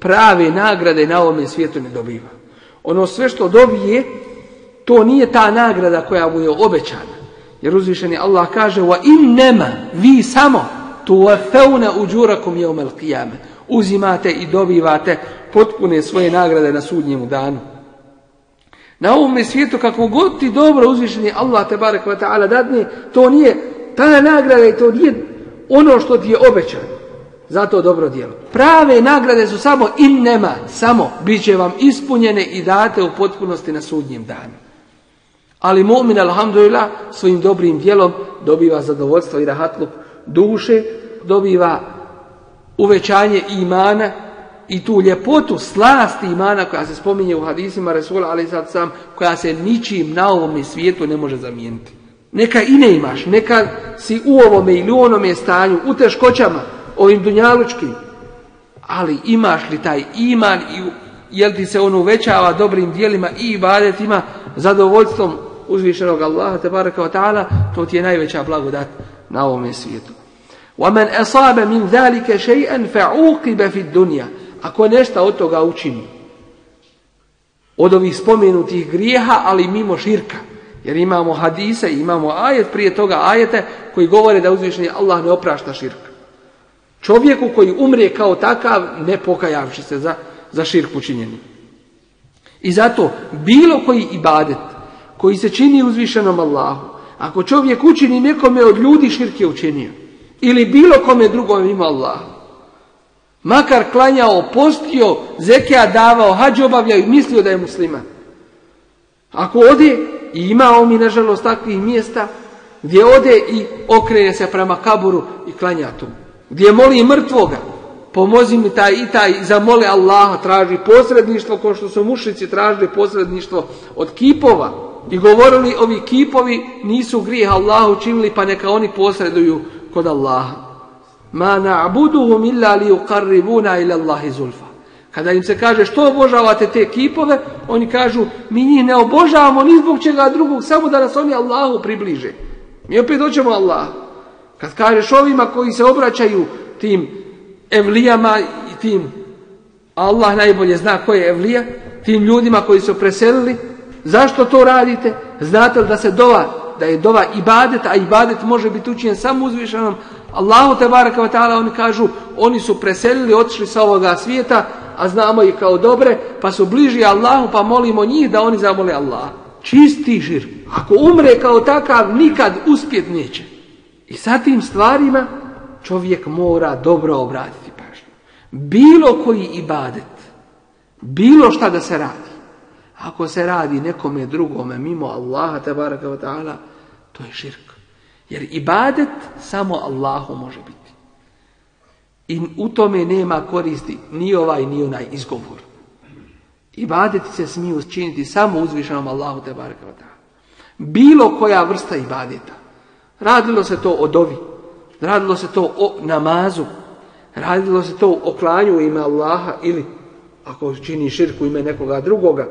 prave nagrade na ovome svijetu ne dobiva. Ono sve što dobije, to nije ta nagrada koja mu je obećana. Jer uzvišeni Allah kaže wa in nema vi samo tu ujurakum yawm al Uzimate i dobivate potpune svoje nagrade na sudnjemu danu. Na ovome svijetu kako god ti dobro uzvišeni Allah te barek wa ta'ala dadne, to nije ta nagrada i to nije ono što ti je obećano. Zato dobro djelo. Prave nagrade su samo in nema, samo bit će vam ispunjene i date u potpunosti na sudnjem danu. Ali mu'min, alhamdulillah, svojim dobrim djelom dobiva zadovoljstvo i rahatluk duše, dobiva uvećanje imana i tu ljepotu slasti imana koja se spominje u hadisima Resula, ali sad sam, koja se ničim na ovom svijetu ne može zamijeniti. Neka i ne imaš, neka si u ovome ili u onome stanju, u teškoćama, ovim dunjalučkim, ali imaš li taj iman i jel ti se on uvećava dobrim dijelima i ibadetima, zadovoljstvom uzvišenog Allaha te baraka ta'ala, to ti je najveća blagodat na ovome svijetu. وَمَنْ أَصَابَ مِنْ ذَلِكَ شَيْئًا فَعُوقِبَ فِي الدُّنْيَا Ako nešto od toga učini, od ovih spomenutih grijeha, ali mimo širka, jer imamo hadise, imamo ajet prije toga ajete koji govore da uzvišeni Allah ne oprašta širka. Čovjeku koji umre kao takav ne pokajavši se za, za širk učinjeni. I zato bilo koji ibadet koji se čini uzvišenom Allahu, ako čovjek učini nekome od ljudi širk je učinio. Ili bilo kome drugom ima Allah. Makar klanjao, postio, zekija davao, hađ obavljao i mislio da je musliman. Ako ode, i imao mi nažalost takvih mjesta, gdje ode i okrene se prema kaburu i klanja tu. Gdje moli mrtvoga, pomozi mi taj i taj, zamoli Allaha, traži posredništvo, kao što su mušici tražili posredništvo od kipova. I govorili ovi kipovi nisu grijeh Allahu činili, pa neka oni posreduju kod Allaha. Ma na'buduhum illa li uqarribuna ila Allahi zulfa. Kada im se kaže što obožavate te kipove, oni kažu mi njih ne obožavamo ni zbog čega drugog, samo da nas oni Allahu približe. Mi opet doćemo Allah. Kad kažeš ovima koji se obraćaju tim evlijama i tim, Allah najbolje zna ko je evlija, tim ljudima koji su preselili, zašto to radite? Znate li da se dova, da je dova ibadet, a ibadet može biti učinjen samo uzvišenom Allahu te baraka oni kažu, oni su preselili, otišli sa ovoga svijeta, a znamo ih kao dobre, pa su bliži Allahu, pa molimo njih da oni zamole Allah. Čisti žir. Ako umre kao takav, nikad uspjet neće. I sa tim stvarima čovjek mora dobro obratiti pažnju. Bilo koji ibadet, bilo šta da se radi, Ako se radi nekome drugome mimo Allaha tabaraka wa ta'ala, to je širk. Jer ibadet samo Allahu može biti. I u tome nema koristi ni ovaj ni onaj izgovor. Ibadeti se smiju činiti samo uzvišenom Allahu te baraka Bilo koja vrsta ibadeta. Radilo se to o dovi, radilo se to o namazu, radilo se to o klanju ime Allaha ili ako čini širku ime nekoga drugoga,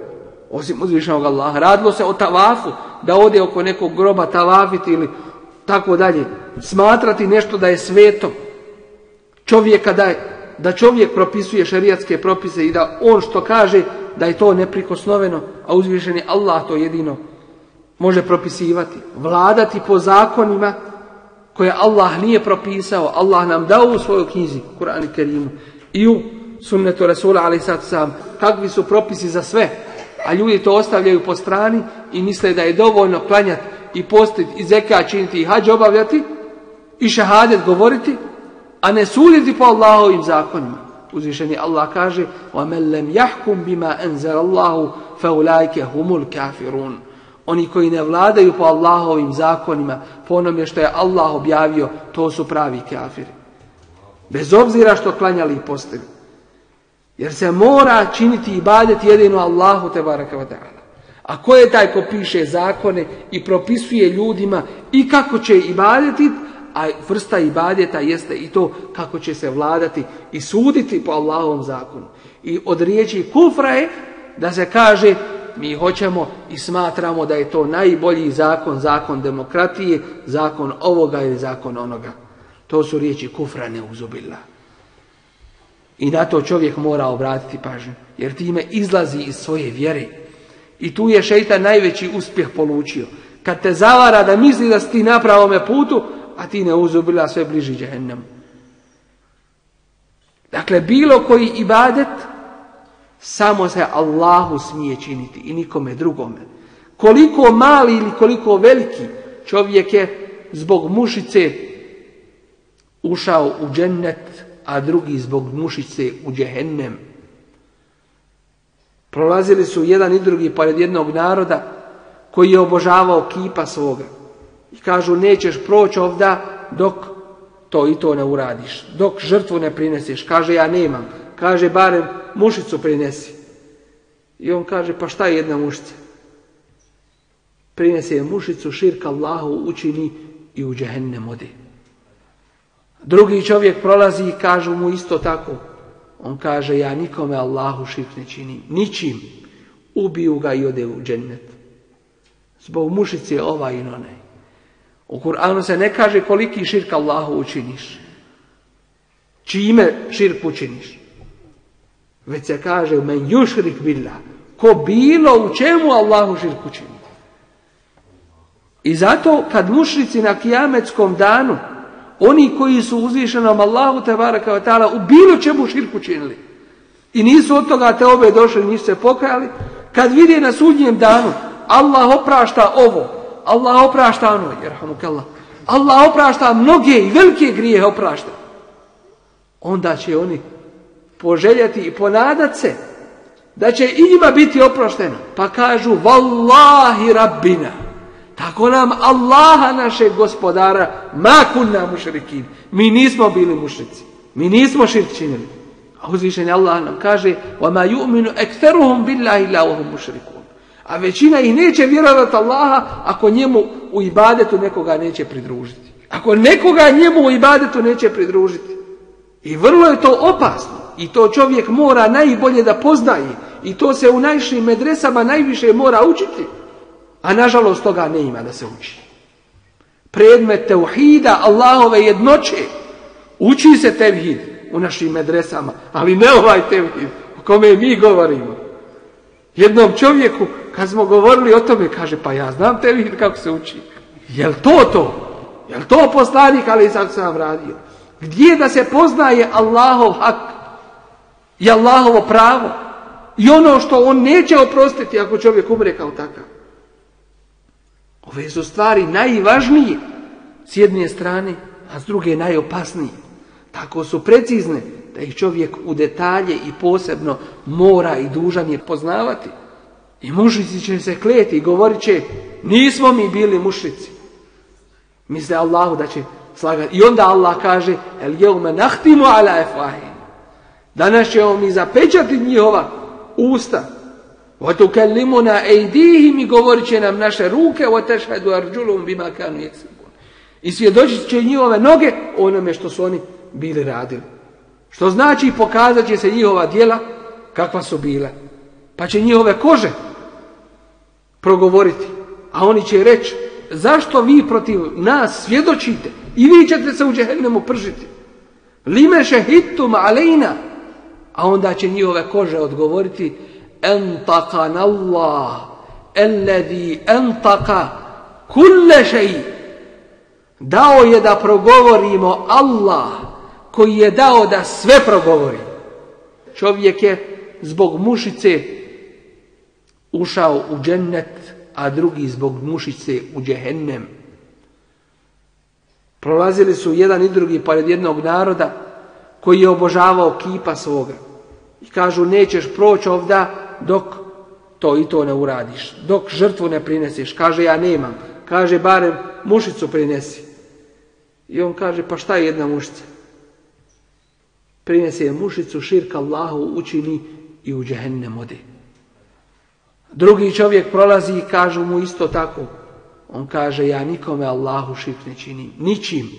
osim uzvišenog Allaha. Radilo se o tavafu, da ode oko nekog groba tavafiti ili tako dalje. Smatrati nešto da je sveto. Čovjeka da, da čovjek propisuje šerijatske propise i da on što kaže da je to neprikosnoveno, a uzvišeni Allah to jedino može propisivati. Vladati po zakonima koje Allah nije propisao, Allah nam dao u svojoj knjizi, Kur'an i Kerimu, i u sunnetu Rasula, ali sad sam, kakvi su propisi za sve, a ljudi to ostavljaju po strani i misle da je dovoljno klanjati i postiti i zeka činiti i hađ obavljati i šahadet govoriti, a ne suditi po Allahovim zakonima. Uzvišeni Allah kaže وَمَنْ لَمْ يَحْكُمْ بِمَا أَنْزَلَ اللَّهُ فَأُولَٰئِكَ هُمُ الْكَافِرُونَ Oni koji ne vladaju po Allahovim zakonima, po onome što je Allah objavio, to su pravi kafiri. Bez obzira što klanjali i postili. Jer se mora činiti i badeti jedino Allahu te baraka wa ta'ala. A ko je taj ko piše zakone i propisuje ljudima i kako će ibadeti, a vrsta ibadeta jeste i to kako će se vladati i suditi po Allahovom zakonu. I od riječi kufra je da se kaže mi hoćemo i smatramo da je to najbolji zakon, zakon demokratije, zakon ovoga ili zakon onoga. To su riječi kufra neuzubila. I na to čovjek mora obratiti pažnju, jer time izlazi iz svoje vjere. I tu je šeitan najveći uspjeh polučio. Kad te zavara da misli da si ti na pravome putu, a ti ne uzubila sve bliži džehennem. Dakle, bilo koji ibadet, samo se Allahu smije činiti i nikome drugome. Koliko mali ili koliko veliki čovjek je zbog mušice ušao u džennet, a drugi zbog mušice u džehennem. Prolazili su jedan i drugi pored jednog naroda koji je obožavao kipa svoga. I kažu nećeš proći ovda dok to i to ne uradiš. Dok žrtvu ne prinesiš. Kaže ja nemam. Kaže barem mušicu prinesi. I on kaže pa šta je jedna mušica? Prinesi je mušicu, širka Allahu učini i u džehennem ode. Drugi čovjek prolazi i kažu mu isto tako. On kaže ja nikome Allahu širk ne činim. Ničim. Ubiju ga i ode u džennet. Zbog mušice ova i onaj. U Kur'anu se ne kaže koliki širk Allahu učiniš. Čime širk učiniš. Već se kaže men jušrik billah. Ko bilo u čemu Allahu širk učini. I zato kad mušrici na kijametskom danu, oni koji su uzvišenom Allahu te baraka u bilo čemu širk učinili. I nisu od toga te obe došli, nisu se pokajali. Kad vide na sudnjem danu, Allah oprašta ovo, Allah oprašta ono, jer Allah oprašta mnoge i velike grije oprašta. Onda će oni poželjeti i ponadat se da će i njima biti oprošteno. Pa kažu, Wallahi Rabbina, tako nam Allaha našeg gospodara, ma kunna mušrikin. Mi nismo bili mušrici. Mi nismo širk činili. A uzvišenje Allah nam kaže, وَمَا يُؤْمِنُ اَكْتَرُهُمْ بِاللَّهِ إِلَّا وَهُمْ مُشْرِكُونَ a većina ih neće vjerovati Allaha ako njemu u ibadetu nekoga neće pridružiti. Ako nekoga njemu u ibadetu neće pridružiti. I vrlo je to opasno. I to čovjek mora najbolje da poznaje. I to se u najšim medresama najviše mora učiti. A nažalost toga ne ima da se uči. Predmet teuhida Allahove jednoće. Uči se tevhid u našim medresama. Ali ne ovaj tevhid o kome mi govorimo. Jednom čovjeku kad smo govorili o tome, kaže, pa ja znam te kako se uči. Jel to to? Jel to poslanik, ali sad sam radio? Gdje da se poznaje Allahov hak i Allahovo pravo i ono što on neće oprostiti ako čovjek umre kao takav. Ove su stvari najvažnije s jedne strane, a s druge najopasnije. Tako su precizne da ih čovjek u detalje i posebno mora i dužan je poznavati. I mušici će se kleti i govorit će, nismo mi bili mušici. Misle Allahu da će slagati. I onda Allah kaže, el jeume nahtimu ala efahim. Danas ćemo mi zapečati njihova usta. وَتُكَلِّمُنَا اَيْدِيهِمْ i govorit će nam naše ruke وَتَشْهَدُ أَرْجُلُمْ بِمَا كَانُوا يَكْسِبُونَ I svjedočit će njihove noge onome što su oni bili radili. Što znači pokazat će se njihova djela kakva su bila. Pa će njihove kože progovoriti. A oni će reći, zašto vi protiv nas svjedočite? I vi ćete se u džehennemu pržiti. Lime šehittum alejna. A onda će njihove kože odgovoriti, Entakan Allah, alladhi entaka kulle šeji. Dao je da progovorimo Allah, koji je dao da sve progovori. Čovjek je zbog mušice ušao u džennet, a drugi zbog mušice u džehennem. Prolazili su jedan i drugi pored jednog naroda koji je obožavao kipa svoga. I kažu nećeš proći ovda dok to i to ne uradiš. Dok žrtvu ne prinesiš. Kaže ja nemam. Kaže barem mušicu prinesi. I on kaže pa šta je jedna mušica? Prinesi je mušicu, širka Allahu učini i u džehennem ode. Drugi čovjek prolazi i kažu mu isto tako. On kaže, ja nikome Allahu širk ne činim. Ničim.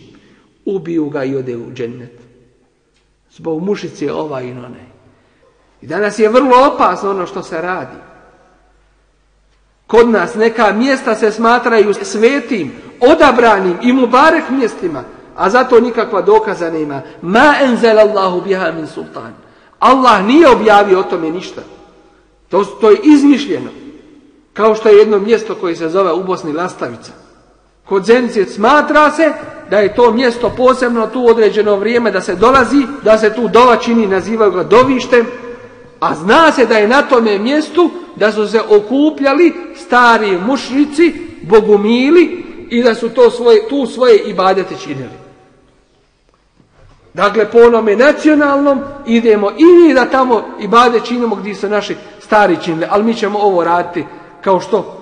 Ubiju ga i ode u džennet. Zbog mušice ova i onaj. I danas je vrlo opasno ono što se radi. Kod nas neka mjesta se smatraju svetim, odabranim i mubarek mjestima, a zato nikakva dokaza nema. Ma enzel Allahu biha min sultan. Allah nije objavio o tome ništa. To, to je izmišljeno. Kao što je jedno mjesto koje se zove u Bosni Lastavica. Kod Zenice smatra se da je to mjesto posebno tu određeno vrijeme da se dolazi, da se tu dova čini, nazivaju ga dovištem, a zna se da je na tome mjestu da su se okupljali stari mušnici, bogumili i da su to svoje, tu svoje ibadete činili. Dakle, po onome nacionalnom idemo i mi da tamo ibade činimo gdje su naši stari činili, ali mi ćemo ovo raditi kao što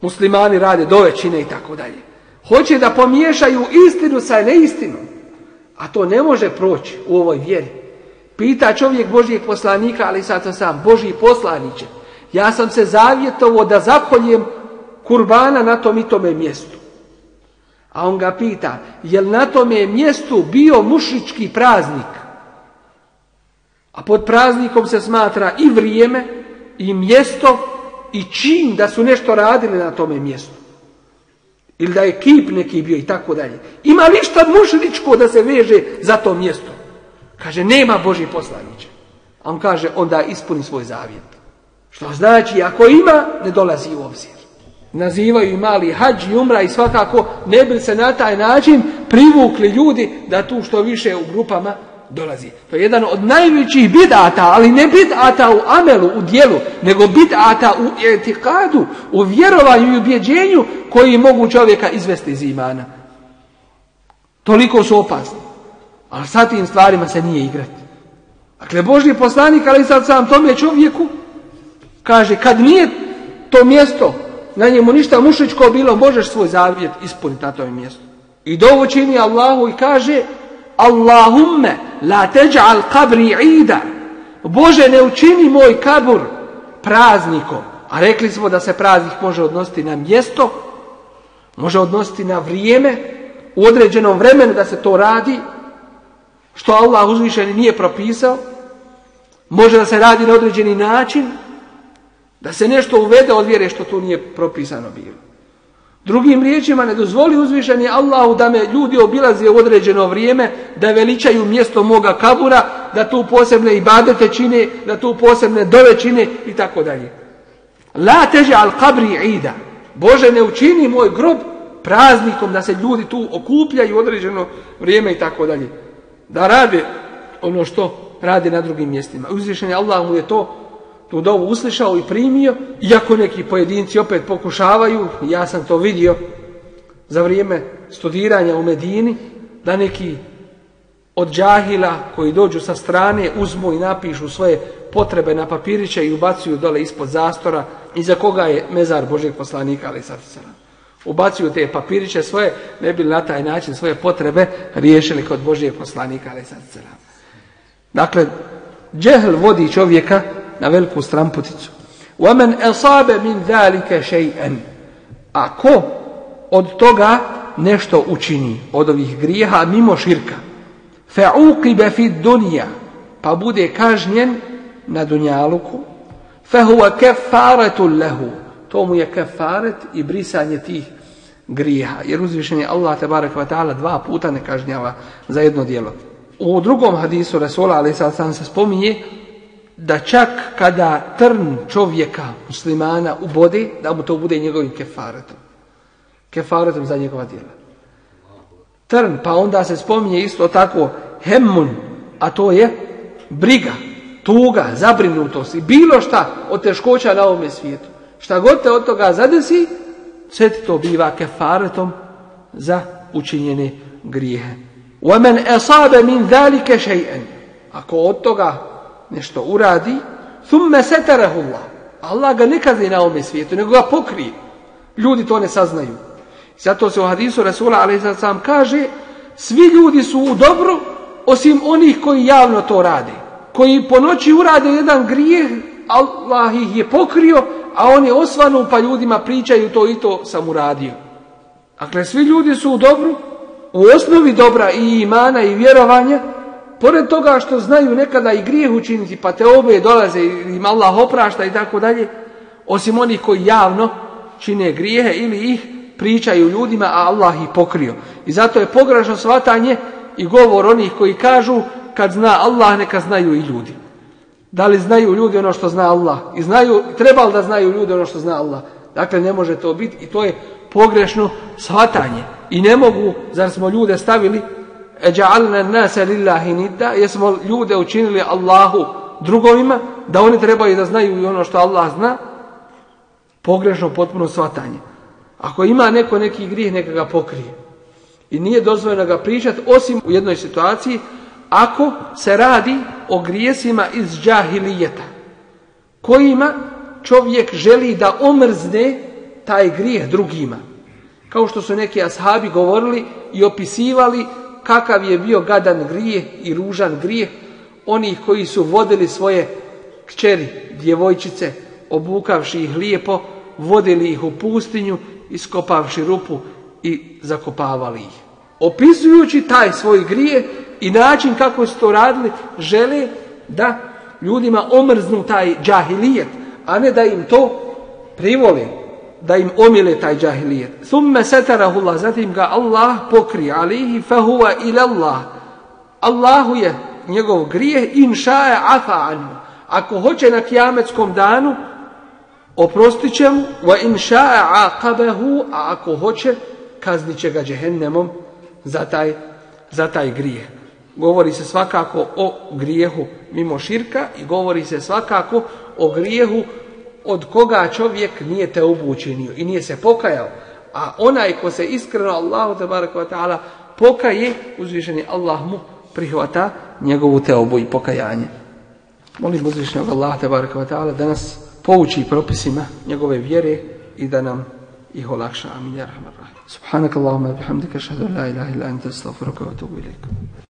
muslimani rade do većine i tako dalje. Hoće da pomiješaju istinu sa neistinom, a to ne može proći u ovoj vjeri. Pita čovjek Božijeg poslanika, ali sad sam sam, Božiji poslaniće, ja sam se zavjetovo da zakoljem kurbana na tom i tome mjestu. A on ga pita, jel na tome mjestu bio mušički praznik? A pod praznikom se smatra i vrijeme, i mjesto, i čin da su nešto radili na tome mjestu. Ili da je kip neki bio i tako dalje. Ima li šta mušničko da se veže za to mjesto? Kaže, nema Boži poslaniće. A on kaže, onda ispuni svoj zavjet. Što znači, ako ima, ne dolazi u obzir. Nazivaju mali hađ i umra i svakako ne bi se na taj način privukli ljudi da tu što više u grupama dolazi. To je jedan od najvećih bidata, ali ne bidata u amelu, u dijelu, nego bidata u etikadu, u vjerovanju i ubjeđenju koji mogu čovjeka izvesti iz imana. Toliko su opasni. Ali sa tim stvarima se nije igrati. Dakle, Božji poslanik, ali sad sam tome čovjeku, kaže, kad nije to mjesto, na njemu ništa mušičko bilo, možeš svoj zavjet ispuniti na tome mjestu. I dovo čini Allahu i kaže, Allahumme, la teđa'al kabri ida. Bože, ne učini moj kabur praznikom. A rekli smo da se praznik može odnositi na mjesto, može odnositi na vrijeme, u određenom vremenu da se to radi, što Allah uzvišeni nije propisao, može da se radi na određeni način, da se nešto uvede od vjere što tu nije propisano bilo. Drugim riječima ne dozvoli uzvišeni Allahu da me ljudi obilaze u određeno vrijeme, da veličaju mjesto moga kabura, da tu posebne ibadete čine, da tu posebne dove čine i tako dalje. La teže al kabri ida. Bože ne učini moj grob praznikom da se ljudi tu okupljaju određeno vrijeme i tako dalje. Da rade ono što rade na drugim mjestima. Uzvišeni Allah mu je to tu dovu uslišao i primio, iako neki pojedinci opet pokušavaju, ja sam to vidio za vrijeme studiranja u Medini, da neki od džahila koji dođu sa strane uzmu i napišu svoje potrebe na papiriće i ubacuju dole ispod zastora iza koga je mezar Božeg poslanika, ali sad ubacuju te papiriće svoje, ne bi na taj način svoje potrebe riješili kod Božijeg poslanika, ali sad Dakle, džehl vodi čovjeka na veliku stramputicu. وَمَنْ أَصَابَ min ذَلِكَ شَيْئًا A od toga nešto učini, od ovih grijeha mimo širka? فَعُقِبَ fi dunija. Pa bude kažnjen na dunjaluku. فَهُوَ kefaretu لَهُ To mu je kefaret i brisanje tih grijeha. Jer uzvišen je Allah tabarak wa dva puta ne kažnjava za jedno djelo. U drugom hadisu Rasula ali sad sam se spominje da čak kada trn čovjeka, muslimana, ubode, da mu to bude njegovim kefaretom. Kefaretom za njegova djela. Trn, pa onda se spominje isto tako hemmun, a to je briga, tuga, zabrinutost i bilo šta od teškoća na ovome svijetu. Šta god te od toga zadesi, sve ti to biva kefaretom za učinjene grijehe. وَمَنْ أَصَابَ مِنْ ذَلِكَ شَيْئًا Ako od toga nešto uradi, thumme setarahu Allah. Allah ga ne kazni na ovome svijetu, nego ga pokrije. Ljudi to ne saznaju. Zato se u hadisu Rasula a.s. kaže, svi ljudi su u dobru, osim onih koji javno to rade. Koji po noći urade jedan grijeh, Allah ih je pokrio, a oni osvanu pa ljudima pričaju to i to sam uradio. Dakle, svi ljudi su u dobru, u osnovi dobra i imana i vjerovanja, pored toga što znaju nekada i grijeh učiniti, pa te obe dolaze i im Allah oprašta i tako dalje, osim onih koji javno čine grijehe ili ih pričaju ljudima, a Allah ih pokrio. I zato je pogrešno shvatanje i govor onih koji kažu kad zna Allah, neka znaju i ljudi. Da li znaju ljudi ono što zna Allah? I znaju, treba li da znaju ljudi ono što zna Allah? Dakle, ne može to biti i to je pogrešno shvatanje. I ne mogu, zar smo ljude stavili eđa'alna nase lillahi nidda, jesmo ljude učinili Allahu drugovima, da oni trebaju da znaju i ono što Allah zna, pogrešno potpuno shvatanje. Ako ima neko neki grijeh, neka ga pokrije. I nije dozvoljeno ga pričati, osim u jednoj situaciji, ako se radi o grijesima iz džahilijeta, kojima čovjek želi da omrzne taj grijeh drugima. Kao što su neki ashabi govorili i opisivali kakav je bio gadan grijeh i ružan grijeh onih koji su vodili svoje kćeri, djevojčice, obukavši ih lijepo, vodili ih u pustinju, iskopavši rupu i zakopavali ih. Opisujući taj svoj grije i način kako su to radili, žele da ljudima omrznu taj džahilijet, a ne da im to privole, da im omile taj džahilijet. Thumme setarahu Allah, zatim ga Allah pokri, alihi fahuva ila Allah. Allahu je njegov grijeh, inšaje afa. Ako hoće na kijametskom danu, oprostit će mu, wa inšaje aqabehu, a ako hoće, kaznit će ga džehennemom za taj, za taj grijeh. Govori se svakako o grijehu mimo širka i govori se svakako o grijehu od koga čovjek nije te obučenio i nije se pokajao. A onaj ko se iskreno Allahu ta'ala pokaje, uzvišeni Allah mu prihvata njegovu teobu i pokajanje. Molim uzvišenog Allah ta'ala da nas pouči propisima njegove vjere i da nam ih olakša. Amin. Subhanak Allahumma bihamdika an la ilaha illa anta astaghfiruka wa atubu ilaik.